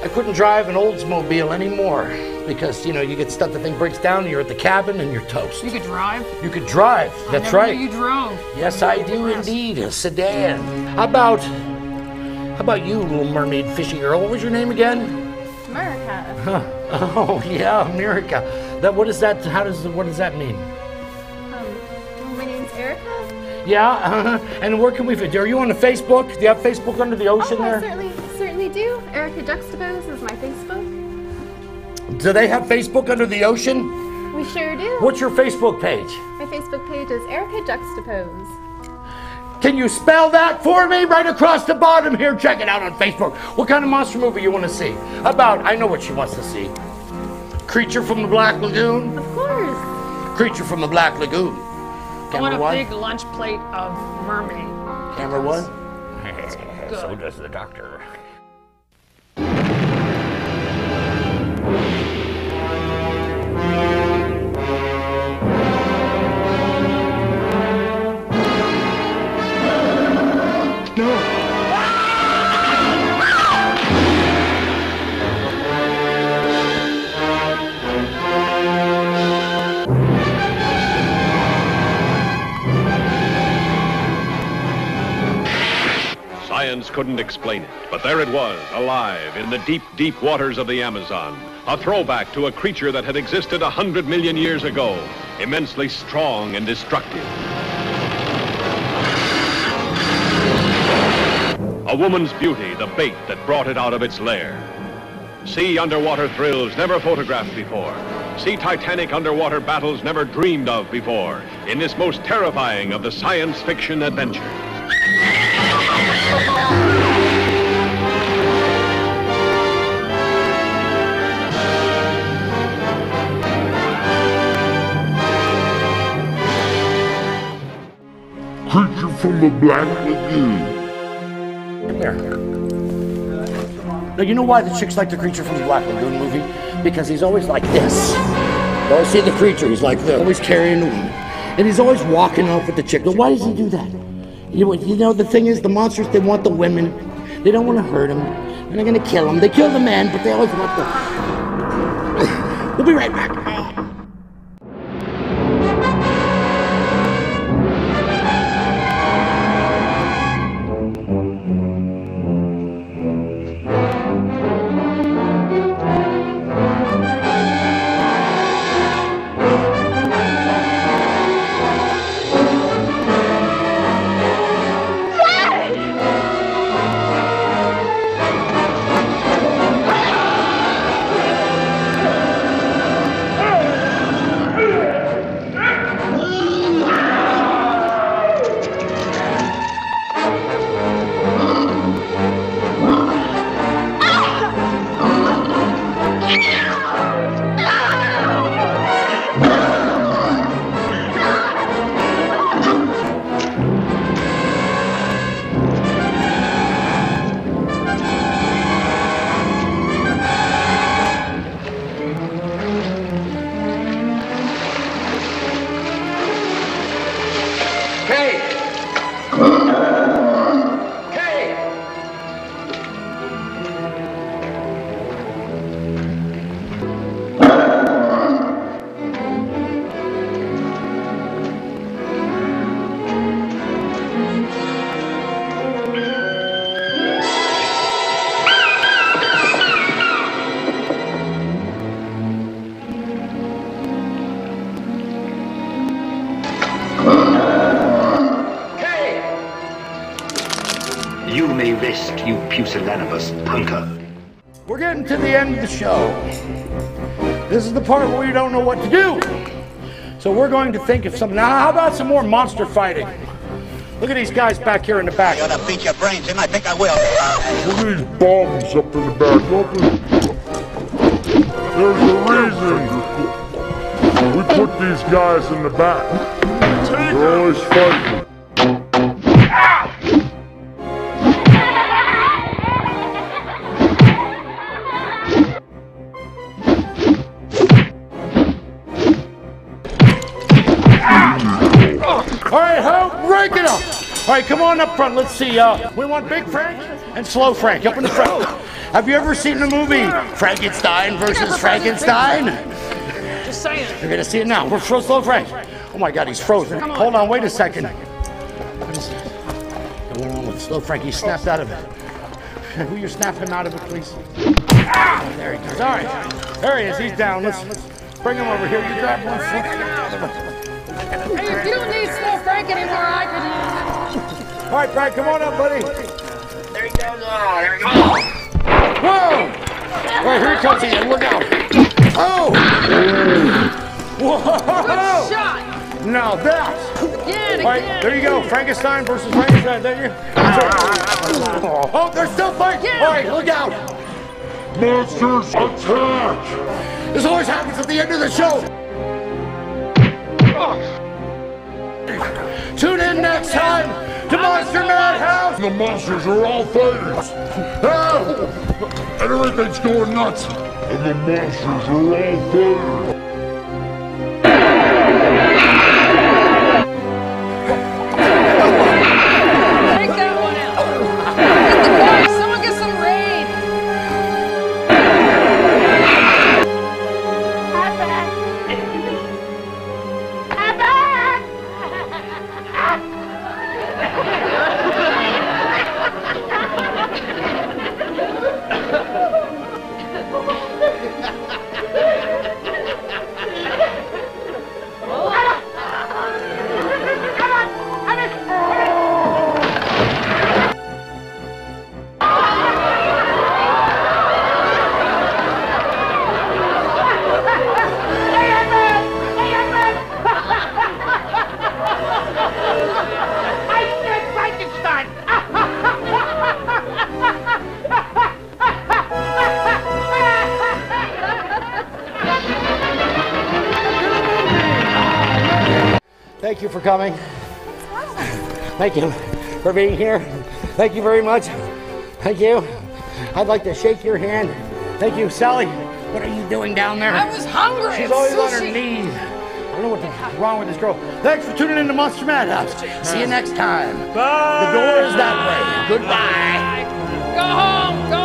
I couldn't drive an Oldsmobile anymore because you know you get stuck. The thing breaks down, you're at the cabin, and you're toast. You could drive. You could drive. That's right. You drove. Yes, I do indeed. A sedan. How about, how about you, little mermaid fishy girl? What was your name again? America. Huh. Oh yeah, America. That what is that? How does what does that mean? Yeah, uh-huh. and where can we find? Are you on the Facebook? Do you have Facebook under the ocean oh, I certainly, certainly do. Erica Juxtapose is my Facebook. Do they have Facebook under the ocean? We sure do. What's your Facebook page? My Facebook page is Erica Juxtapose. Can you spell that for me right across the bottom here? Check it out on Facebook. What kind of monster movie you want to see? About, I know what she wants to see. Creature from the Black Lagoon? Of course. Creature from the Black Lagoon. I want a one? big lunch plate of mermaid. Camera one? So does the doctor. Couldn't explain it, but there it was, alive in the deep, deep waters of the Amazon. A throwback to a creature that had existed a hundred million years ago, immensely strong and destructive. A woman's beauty, the bait that brought it out of its lair. See underwater thrills never photographed before. See titanic underwater battles never dreamed of before in this most terrifying of the science fiction adventures. Creature from the Black Lagoon. Come here. Now, you know why the chicks like the creature from the Black Lagoon movie? Because he's always like this. You always see the creature, he's like this. Always carrying the woman. And he's always walking off with the chick. Now, why does he do that? You know, you know, the thing is, the monsters, they want the women. They don't want to hurt them. They're going to kill them. They kill the men, but they always want the... we'll be right back. So we're going to think of something. Now, how about some more monster fighting? Look at these guys back here in the back. You ought to beat your brains in. I think I will. Look at these bombs up in the back. There's a reason we put these guys in the back. They're always fighting. All right, Hope, break it up. All right, come on up front. Let's see. Uh, we want Big Frank and Slow Frank up in the front. Have you ever seen the movie Frankenstein versus Frankenstein? Just saying. You're gonna see it now. We're fro- Slow Frank. Oh my God, he's frozen. On. Hold on, wait a second. What is What's going on with Slow Frank? He snapped out of it. Will you snap him out of it, please? Oh, there he goes. All right. There he is. He's down. Let's bring him over here. You grab one foot. I get the. Hey, you don't need Slow Frank anymore, I could use it. All right, Frank, come on up, buddy. There he goes. Oh, there he goes. Whoa! All right, here he comes again. Look out. Oh! Whoa! Good shot. Now that's. Again, All right, again. there you go. Frankenstein versus Frankenstein. There you. Oh, they're still fighting. All right, look out. Monsters attack! This always happens at the end of the show. Oh. Tune in next time to Monster Madhouse. The monsters are all fighters! Ah! And everything's going nuts! And the monsters are all fighters! Coming. Thank you for being here. Thank you very much. Thank you. I'd like to shake your hand. Thank you, Sally. What are you doing down there? I was hungry. She's always on her knees. I don't know what's wrong with this girl. Thanks for tuning in to Monster Madhouse. See you next time. Bye. The door is that way. Goodbye. Go home. Go